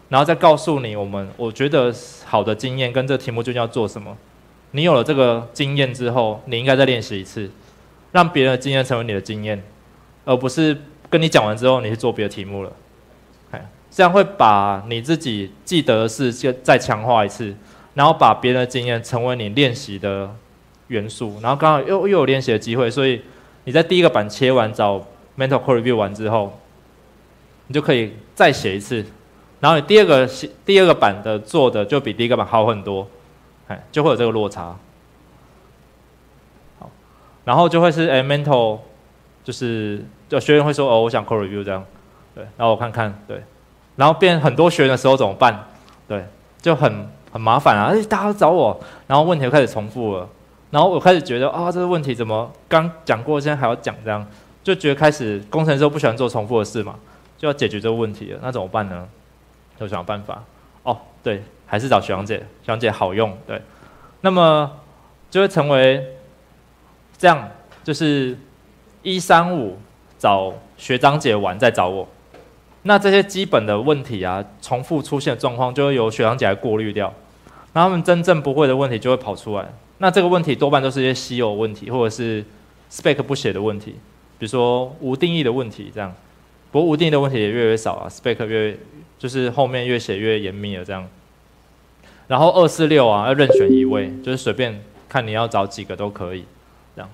然后再告诉你我们我觉得好的经验跟这题目究竟要做什么。你有了这个经验之后，你应该再练习一次，让别人的经验成为你的经验，而不是跟你讲完之后你去做别的题目了。哎这样会把你自己记得的事就再强化一次，然后把别人的经验成为你练习的元素，然后刚好又又有练习的机会，所以你在第一个版切完找 mental code review 完之后，你就可以再写一次，然后你第二个写第二个版的做的就比第一个版好很多，哎，就会有这个落差。好，然后就会是哎 mental，就是就学员会说哦，我想 c o r e review 这样，对，然后我看看，对。然后变很多学员的时候怎么办？对，就很很麻烦啊！哎，大家都找我，然后问题又开始重复了，然后我开始觉得啊，这个问题怎么刚讲过，现在还要讲这样，就觉得开始工程师都不喜欢做重复的事嘛，就要解决这个问题了。那怎么办呢？就想办法。哦，对，还是找学长姐，学长姐好用。对，那么就会成为这样，就是一三五找学长姐玩，再找我。那这些基本的问题啊，重复出现的状况，就会由学长姐来过滤掉。那他们真正不会的问题就会跑出来。那这个问题多半都是一些稀有问题，或者是 spec 不写的问题，比如说无定义的问题这样。不过无定义的问题也越来越少啊，spec 越就是后面越写越严密了这样。然后二四六啊，要任选一位，就是随便看你要找几个都可以这样。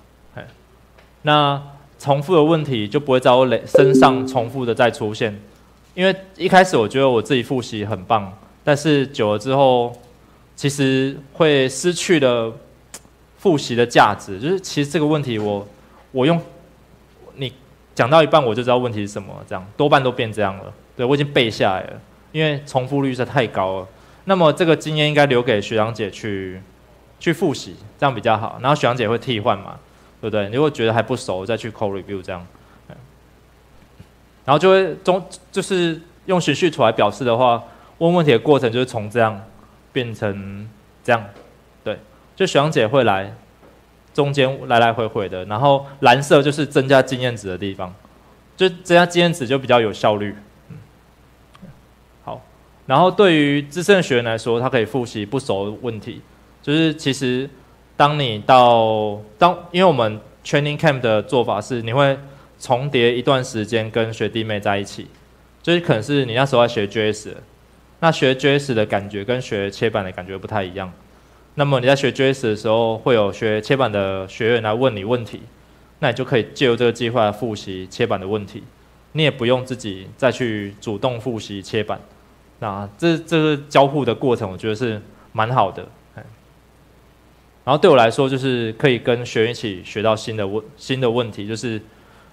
那重复的问题就不会在我身上重复的再出现。因为一开始我觉得我自己复习很棒，但是久了之后，其实会失去了复习的价值。就是其实这个问题，我我用讲到一半，我就知道问题是什么，这样多半都变这样了。对我已经背下来了，因为重复率实在太高了。那么这个经验应该留给学长姐去去复习，这样比较好。然后学长姐会替换嘛，对不对？如果觉得还不熟，再去考 review 这样。然后就会中就是用循序图来表示的话，问问题的过程就是从这样变成这样，对，就学长姐会来中间来来回回的，然后蓝色就是增加经验值的地方，就增加经验值就比较有效率。嗯，好，然后对于资深的学员来说，他可以复习不熟的问题，就是其实当你到当，因为我们 training camp 的做法是，你会重叠一段时间跟学弟妹在一起，就是可能是你那时候在学 JS，那学 JS 的感觉跟学切板的感觉不太一样。那么你在学 JS 的时候，会有学切板的学员来问你问题，那你就可以借由这个计划复习切板的问题，你也不用自己再去主动复习切板。那这这个交互的过程，我觉得是蛮好的。然后对我来说，就是可以跟学员一起学到新的问新的问题，就是，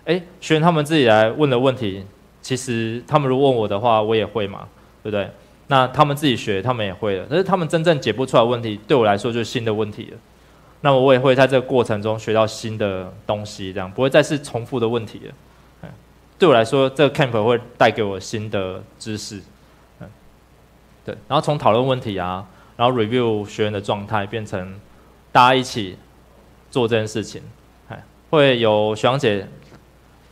哎，学员他们自己来问的问题，其实他们如果问我的话，我也会嘛，对不对？那他们自己学，他们也会了。但是他们真正解不出来问题，对我来说就是新的问题了。那么我也会在这个过程中学到新的东西，这样不会再是重复的问题了。对我来说，这个 camp 会带给我新的知识。嗯，对。然后从讨论问题啊，然后 review 学员的状态，变成大家一起做这件事情，哎，会有学长姐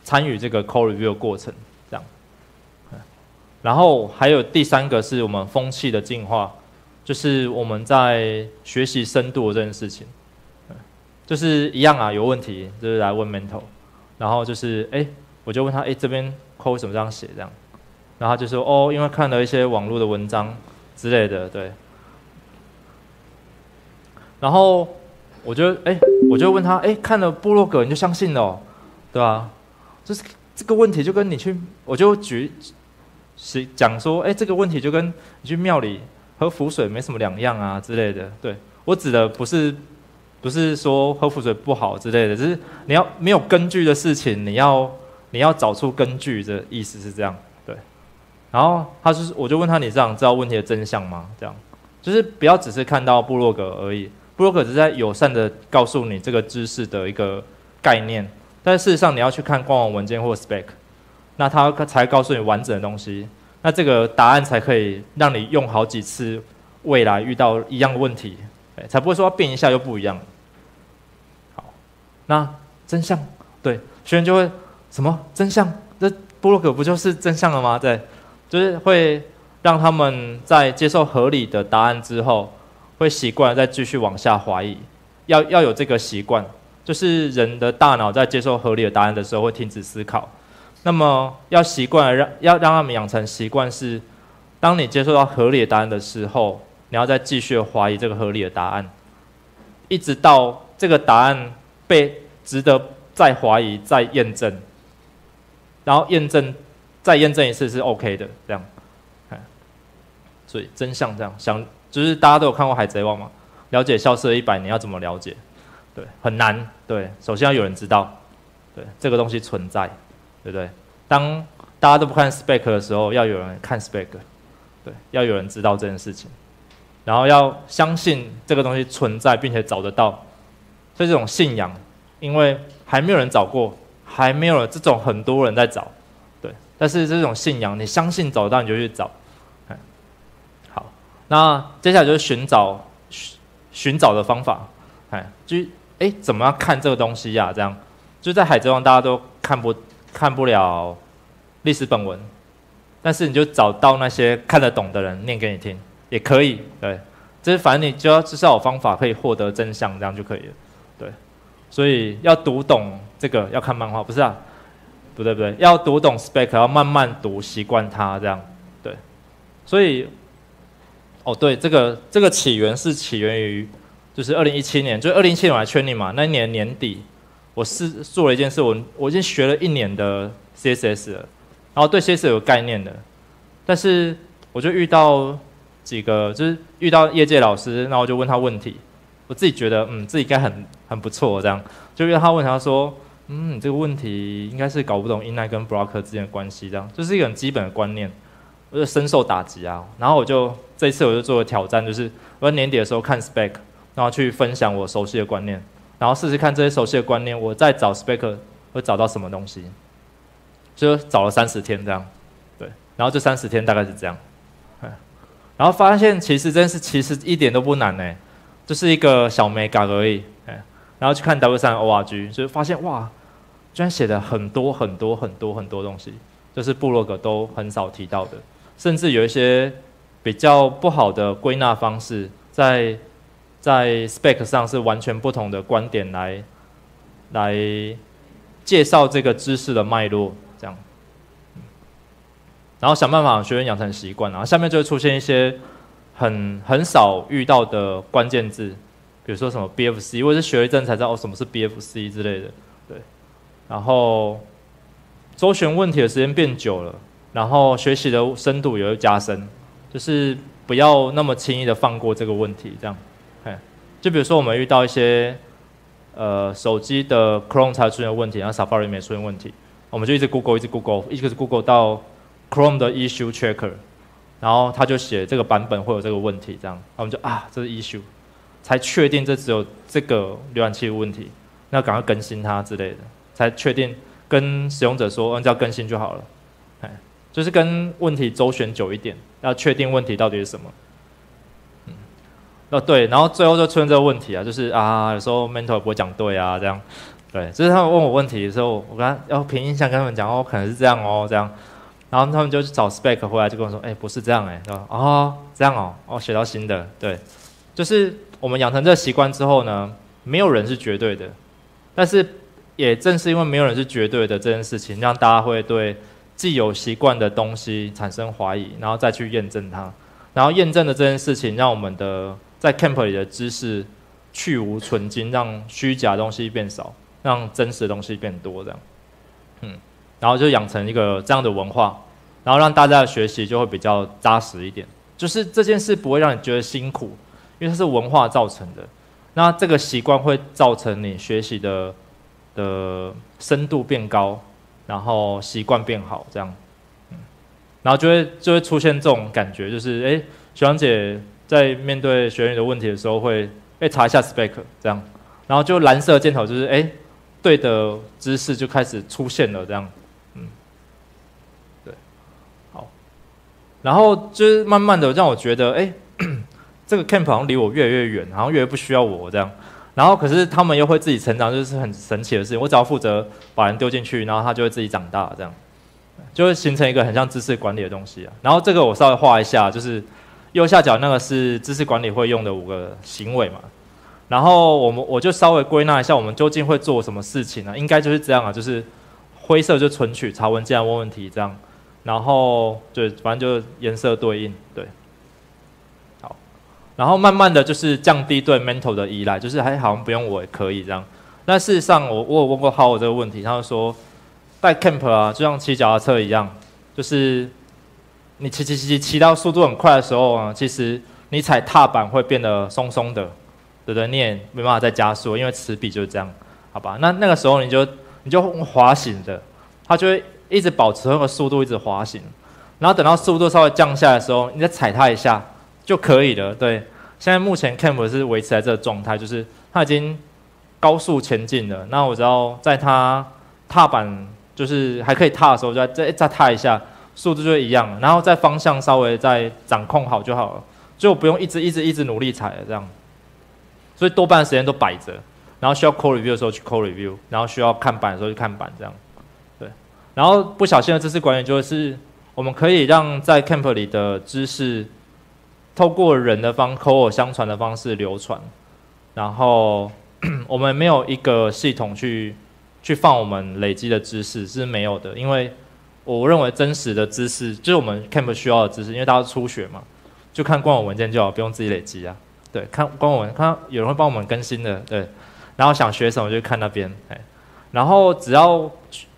参与这个 code review 过程。然后还有第三个是我们风气的进化，就是我们在学习深度这件事情，就是一样啊，有问题就是来问 Mentor，然后就是哎，我就问他哎这边扣什么这样写这样，然后就说哦，因为看了一些网络的文章之类的，对，然后我就哎我就问他哎看了部落格你就相信了，对吧？就是这个问题就跟你去我就举。是讲说，哎，这个问题就跟你去庙里喝符水没什么两样啊之类的。对我指的不是，不是说喝符水不好之类的，只是你要没有根据的事情，你要你要找出根据的意思是这样。对，然后他就是，我就问他，你这样知道问题的真相吗？这样，就是不要只是看到部落格而已，部落格只是在友善的告诉你这个知识的一个概念，但事实上你要去看官网文件或 spec。那他才告诉你完整的东西，那这个答案才可以让你用好几次，未来遇到一样的问题，才不会说变一下又不一样。好，那真相，对学员就会什么真相？这布洛克不就是真相了吗？对，就是会让他们在接受合理的答案之后，会习惯再继续往下怀疑，要要有这个习惯，就是人的大脑在接受合理的答案的时候会停止思考。那么要习惯让要让他们养成习惯是，当你接受到合理的答案的时候，你要再继续怀疑这个合理的答案，一直到这个答案被值得再怀疑、再验证，然后验证再验证一次是 OK 的，这样，所以真相这样想，就是大家都有看过《海贼王》吗？了解消失的一百年要怎么了解？对，很难。对，首先要有人知道，对这个东西存在。对不对？当大家都不看 spec 的时候，要有人看 spec，对，要有人知道这件事情，然后要相信这个东西存在，并且找得到，所以这种信仰，因为还没有人找过，还没有这种很多人在找，对，但是这种信仰，你相信找到你就去找，好，那接下来就是寻找寻寻找的方法，哎，就哎怎么样看这个东西呀？这样。就在海贼王大家都看不。看不了历史本文，但是你就找到那些看得懂的人念给你听，也可以。对，就是反正你就要至少有方法可以获得真相，这样就可以了。对，所以要读懂这个要看漫画，不是啊？不对不对，要读懂 spec，要慢慢读，习惯它这样。对，所以，哦对，这个这个起源是起源于，就是二零一七年，就是二零一七年我还圈你嘛，那一年年底。我是做了一件事，我我已经学了一年的 CSS 了，然后对 CSS 有概念的，但是我就遇到几个，就是遇到业界老师，然后我就问他问题，我自己觉得嗯自己应该很很不错这样，就约他问他说，嗯你这个问题应该是搞不懂 i n l i 跟 block 之间的关系这样，就是一个很基本的观念，我就深受打击啊，然后我就这一次我就做了挑战，就是我在年底的时候看 spec，然后去分享我熟悉的观念。然后试试看这些熟悉的观念，我再找 spec 会找到什么东西，就找了三十天这样，对，然后这三十天大概是这样，然后发现其实真是其实一点都不难呢，就是一个小美感而已，哎，然后去看 W 三 org，就发现哇，居然写了很多很多很多很多东西，就是部落格都很少提到的，甚至有一些比较不好的归纳方式，在在 spec 上是完全不同的观点来来介绍这个知识的脉络，这样，然后想办法学员养成习惯，然后下面就会出现一些很很少遇到的关键字，比如说什么 BFC，或者是学一阵才知道哦什么是 BFC 之类的，对，然后周旋问题的时间变久了，然后学习的深度也会加深，就是不要那么轻易的放过这个问题，这样，哎，就比如说我们遇到一些呃手机的 Chrome 才出现问题，然后 Safari 没出现问题，我们就一直 Google 一直 Google，一直 Google 到 Chrome 的 Issue Checker，然后他就写这个版本会有这个问题，这样，我们就啊这是 Issue，才确定这只有这个浏览器的问题，那赶快更新它之类的，才确定跟使用者说，嗯，只要更新就好了，哎，就是跟问题周旋久一点，要确定问题到底是什么。哦对，然后最后就出现这个问题啊，就是啊有时候 mentor 不会讲对啊，这样，对，就是他们问我问题的时候，我跟他要凭印象跟他们讲哦，可能是这样哦，这样。然后他们就去找 spec 回来，就跟我说：“哎，不是这样哎，哦，这样哦，哦，学到新的，对，就是我们养成这个习惯之后呢，没有人是绝对的，但是也正是因为没有人是绝对的这件事情，让大家会对既有习惯的东西产生怀疑，然后再去验证它，然后验证的这件事情，让我们的在 camp 里的知识去无存精，让虚假东西变少，让真实的东西变多，这样，嗯。”然后就养成一个这样的文化，然后让大家的学习就会比较扎实一点。就是这件事不会让你觉得辛苦，因为它是文化造成的。那这个习惯会造成你学习的的深度变高，然后习惯变好，这样。嗯，然后就会就会出现这种感觉，就是哎，学长姐在面对学员的问题的时候，会哎查一下 spec 这样，然后就蓝色箭头就是哎对的知识就开始出现了这样。嗯，对，好然后就是慢慢的让我觉得，哎，[CLEARS THROAT] 这个 camp 好像离我越来越远，好像越来越不需要我这样。然后可是他们又会自己成长，就是很神奇的事情。我只要负责把人丢进去，然后他就会自己长大，这样就会形成一个很像知识管理的东西啊。然后这个我稍微画一下，就是右下角那个是知识管理会用的五个行为嘛。然后我们我就稍微归纳一下，我们究竟会做什么事情呢？应该就是这样啊，就是灰色就存取查文件问问题这样。然后对反正就颜色对应对，好，然后慢慢的就是降低对 mental 的依赖，就是还好像不用我也可以这样。那事实上我我有问过 How 这个问题，他就说带 camp 啊，就像骑脚踏车一样，就是你骑骑骑骑骑到速度很快的时候啊，其实你踩踏板会变得松松的，对不对？你也没办法再加速，因为齿比就是这样，好吧？那那个时候你就你就滑行的，它就会。一直保持那个速度，一直滑行，然后等到速度稍微降下来的时候，你再踩它一下就可以了。对，现在目前 Camp 是维持在这个状态，就是它已经高速前进了。那我只要在它踏板就是还可以踏的时候，再再再踏一下，数字就一样。然后在方向稍微再掌控好就好了，就不用一直一直一直努力踩了这样。所以多半时间都摆着，然后需要 call review 的时候去 call review，然后需要看板的时候去看板这样。对然后不小心的知识管理就是，我们可以让在 camp 里的知识，透过人的方口耳相传的方式流传，然后 [CLEARS THROAT] 我们没有一个系统去去放我们累积的知识是没有的，因为我认为真实的知识就是我们 camp 需要的知识，因为大家初学嘛，就看官网文件就好，不用自己累积啊。对，看官网看有人会帮我们更新的，对，然后想学什么就看那边，哎，然后只要。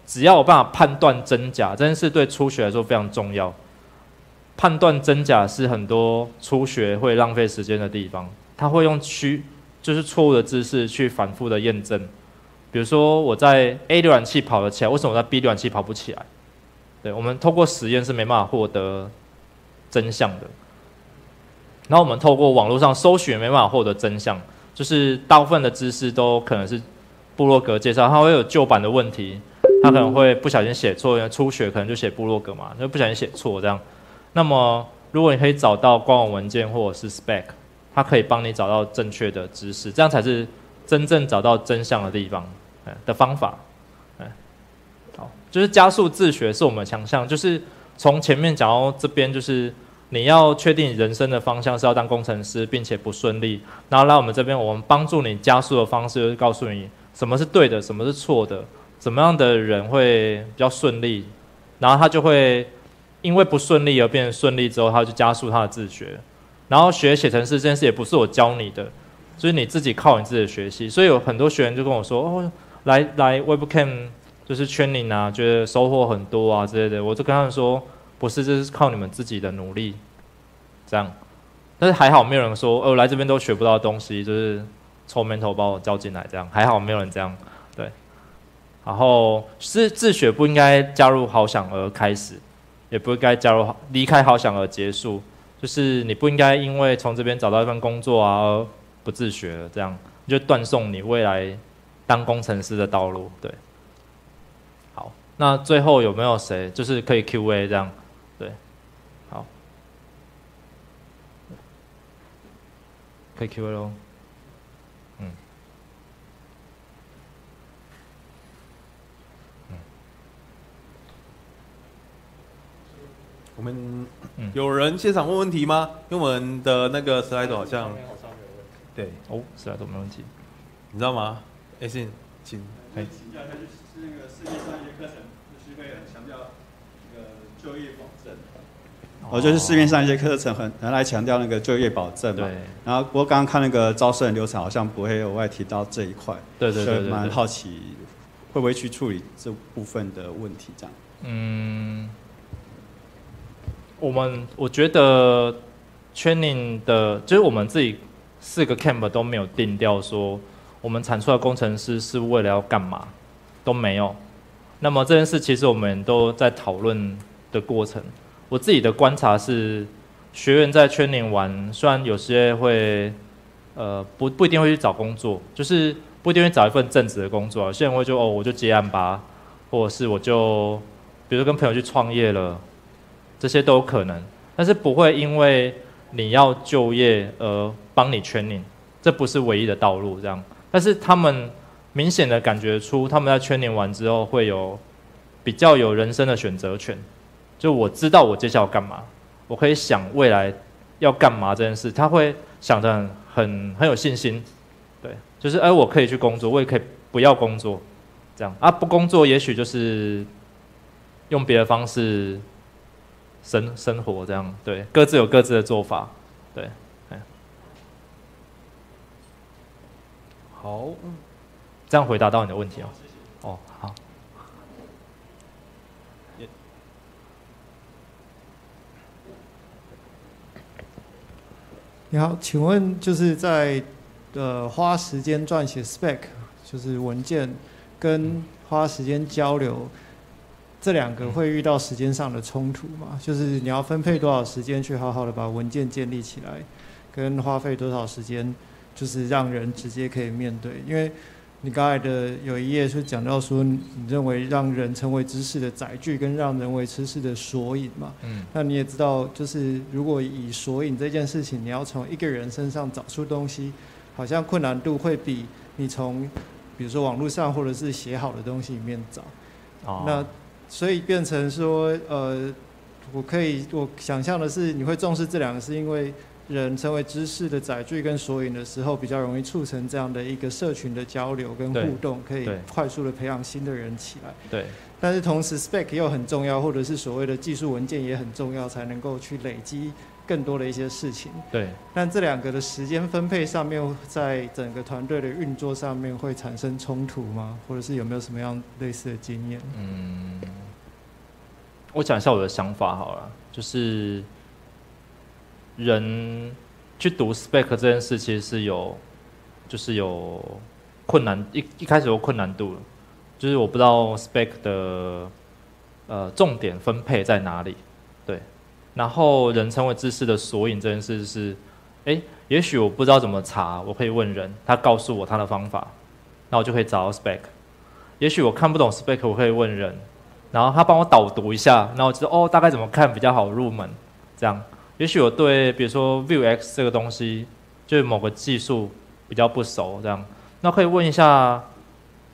只要有办法判断真假，这件事对初学来说非常重要。判断真假是很多初学会浪费时间的地方。他会用虚，就是错误的知识去反复的验证。比如说我在 A 浏览器跑了起来，为什么我在 B 浏览器跑不起来？对我们透过实验是没办法获得真相的。然后我们透过网络上搜寻没办法获得真相，就是大部分的知识都可能是部落格介绍，它会有旧版的问题。它可能会不小心写错，因为初学可能就写部落格嘛，就不小心写错这样。那么，如果你可以找到官网文件或者是 spec，它可以帮你找到正确的知识，这样才是真正找到真相的地方，哎的方法，就是加速自学是我们强项，就是从前面讲到这边，就是你要确定人生的方向是要当工程师，并且不顺利，然后来我们这边，我们帮助你加速的方式，就是告诉你什么是对的，什么是错的，怎么样的人会比较顺利，然后他就会因为不顺利而变得顺利之后，他就加速他的自学。然后学写程式这件事也不是我教你的，所以你自己靠你自己的学习。所以有很多学员就跟我说：“哦，来来 Webcam 就是 training 啊，觉得收获很多啊之类的。”我就跟他们说：“不是，这是靠你们自己的努力。”这样，但是还好没有人说：“哦，来这边都学不到东西，就是抽面头把我叫进来。”这样还好没有人这样。对，然后是自学不应该加入好想而开始，也不应该加入离开好想而结束。就是你不应该因为从这边找到一份工作啊而不自学了，这样就断送你未来当工程师的道路。对，那最后有没有谁就是可以 Q&A 这样？对，好，可以 Q&A 喽。嗯，嗯我们有人现场问问题吗？因为我们的那个 slide 好像，对，哦，slide 没问题，你知道吗？哎，信，请，哎，请教一下，就是那个世界上一些课程，就是会很强调那个就业保证。哦，就是市面上一些课程很很来强调那个就业保证嘛。对。然后不过刚刚看那个招生流程，好像不会额外提到这一块。对对对对。蛮好奇，会不会去处理这部分的问题？这样。嗯。我们我觉得 training 的，就是我们自己四个 camp 都没有定掉说，我们产出的工程师是为了要干嘛，都没有。那么这件事其实我们都在讨论的过程。我自己的观察是，学员在 training 完，虽然有些会，呃，不不一定会去找工作，就是不一定会找一份正职的工作。有些人会就哦，我就接案吧，或者是我就，比如说跟朋友去创业了。这些都有可能，但是不会因为你要就业而帮你圈领，这不是唯一的道路。这样，但是他们明显的感觉出，他们在圈领完之后会有比较有人生的选择权。就我知道我接下来要干嘛，我可以想未来要干嘛这件事，他会想得很很很有信心。对，就是哎，我可以去工作，我也可以不要工作，这样啊，不工作也许就是用别的方式。生生活这样对，各自有各自的做法，对，好，嗯这样回答到你的问题哦。哦，好。你好，请问就是在呃花时间撰写 spec，就是文件，跟花时间交流。这两个会遇到时间上的冲突嘛？就是你要分配多少时间去好好的把文件建立起来，跟花费多少时间，就是让人直接可以面对。因为你刚才的有一页是讲到说，你认为让人成为知识的载具，跟让人为知识的索引嘛。嗯。那你也知道，就是如果以索引这件事情，你要从一个人身上找出东西，好像困难度会比你从，比如说网络上或者是写好的东西里面找。哦。那所以变成说，呃，我可以我想象的是，你会重视这两个，是因为人成为知识的载具跟索引的时候，比较容易促成这样的一个社群的交流跟互动，可以快速的培养新的人起来。对。但是同时，spec 又很重要，或者是所谓的技术文件也很重要，才能够去累积更多的一些事情。对。但这两个的时间分配上面，在整个团队的运作上面会产生冲突吗？或者是有没有什么样类似的经验？嗯。我讲一下我的想法好了，就是人去读 spec 这件事，其实是有，就是有困难，一一开始有困难度，就是我不知道 spec 的呃重点分配在哪里，对，然后人称为知识的索引这件事是，哎，也许我不知道怎么查，我可以问人，他告诉我他的方法，那我就可以找到 spec，也许我看不懂 spec，我可以问人。然后他帮我导读一下，然后我知道哦，大概怎么看比较好入门，这样。也许我对比如说 Vue X 这个东西，就是某个技术比较不熟，这样。那可以问一下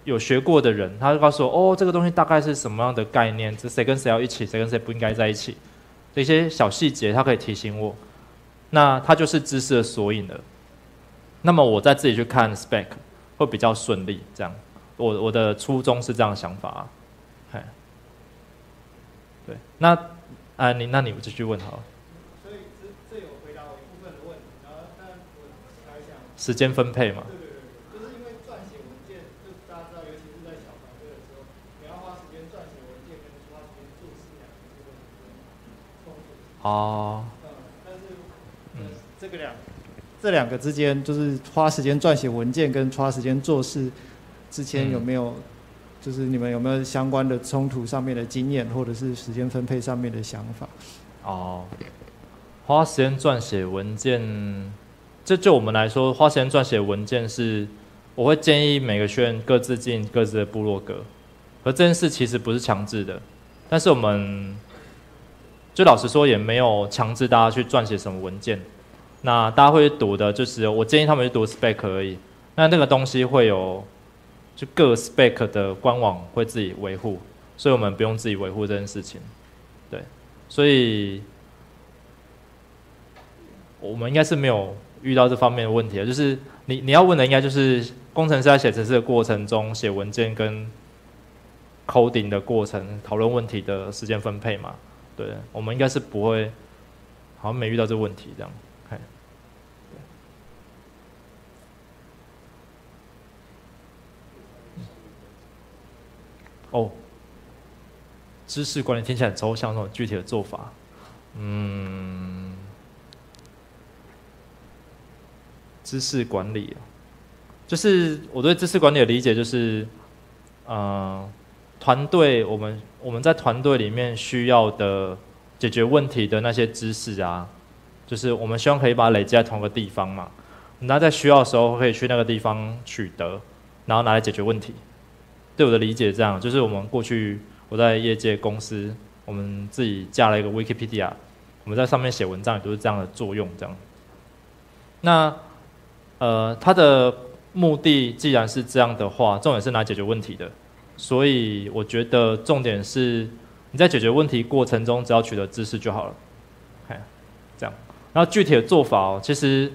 有学过的人，他就告诉我，哦，这个东西大概是什么样的概念？这谁跟谁要一起，谁跟谁不应该在一起？这些小细节，他可以提醒我。那他就是知识的索引了。那么我再自己去看 spec 会比较顺利，这样。我我的初衷是这样的想法，嘿，对，那啊你那你继续问好了。所以这这有回答我一部分的问题，然后但我猜想，时间分配嘛。对对对，就是因为撰写文件，就大家知道，尤其是在小团队的时候，你要花时间撰写文件跟花时间做事两个是会冲突。哦。这个两，这两个之间就是花时间撰写文件跟花时间做事之间有没有，就是你们有没有相关的冲突上面的经验，或者是时间分配上面的想法？哦，花时间撰写文件，这就我们来说，花时间撰写文件是，我会建议每个学员各自进各自的部落格，而这件事其实不是强制的，但是我们，就老实说也没有强制大家去撰写什么文件。那大家会读的，就是我建议他们去读 spec 而已。那那个东西会有，就各 spec 的官网会自己维护，所以我们不用自己维护这件事情。对，所以我们应该是没有遇到这方面的问题的。就是你你要问的，应该就是工程师在写程式的过程中，写文件跟 coding 的过程，讨论问题的时间分配嘛？对，我们应该是不会，好像没遇到这个问题这样。哦，知识管理听起来很抽象，那种具体的做法，嗯，知识管理，就是我对知识管理的理解就是，呃，团队我们我们在团队里面需要的解决问题的那些知识啊，就是我们希望可以把它累积在同一个地方嘛，那在需要的时候可以去那个地方取得，然后拿来解决问题。对我的理解，这样就是我们过去我在业界公司，我们自己架了一个 Wikipedia，我们在上面写文章也都是这样的作用，这样。那呃，它的目的既然是这样的话，重点是拿解决问题的，所以我觉得重点是你在解决问题过程中，只要取得知识就好了。看，这样。然后具体的做法哦，其实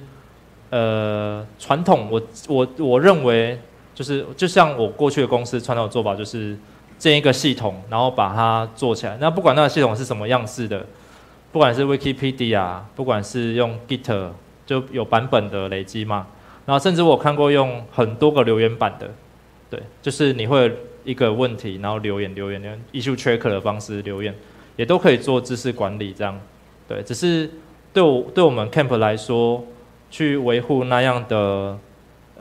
呃，传统我我我认为。就是就像我过去的公司传统做法，就是建一个系统，然后把它做起来。那不管那个系统是什么样式的，不管是 Wikipedia，不管是用 Git，就有版本的累积嘛。然后甚至我看过用很多个留言板的，对，就是你会一个问题，然后留言留言留言，issue tracker 的方式留言，也都可以做知识管理这样。对，只是对我对我们 Camp 来说，去维护那样的。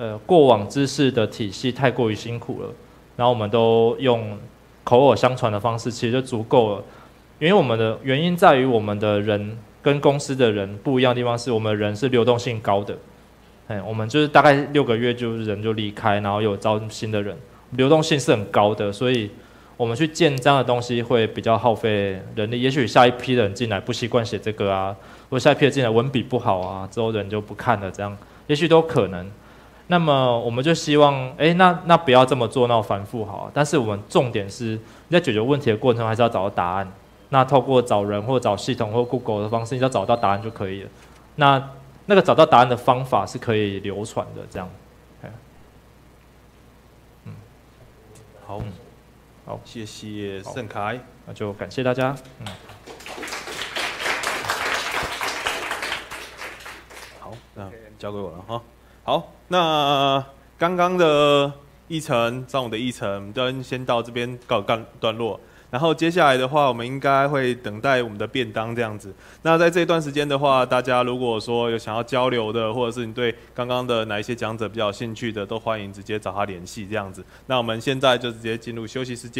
呃，过往知识的体系太过于辛苦了，然后我们都用口耳相传的方式，其实就足够了。因为我们的原因在于我们的人跟公司的人不一样的地方，是我们人是流动性高的。哎，我们就是大概六个月就人就离开，然后有招新的人，流动性是很高的，所以我们去建这样的东西会比较耗费人力。也许下一批人进来不习惯写这个啊，或下一批人进来文笔不好啊，之后人就不看了，这样也许都可能。那么我们就希望，哎，那那不要这么做，那反复好。但是我们重点是，你在解决问题的过程中，还是要找到答案。那透过找人或找系统或 Google 的方式，你要找到答案就可以了。那那个找到答案的方法是可以流传的，这样。嗯，好，好，谢谢盛凯，那就感谢大家。嗯，好，那交给我了哈。好，那刚刚的议程，上午的议程，都先到这边告告段落。然后接下来的话，我们应该会等待我们的便当这样子。那在这段时间的话，大家如果说有想要交流的，或者是你对刚刚的哪一些讲者比较有兴趣的，都欢迎直接找他联系这样子。那我们现在就直接进入休息时间。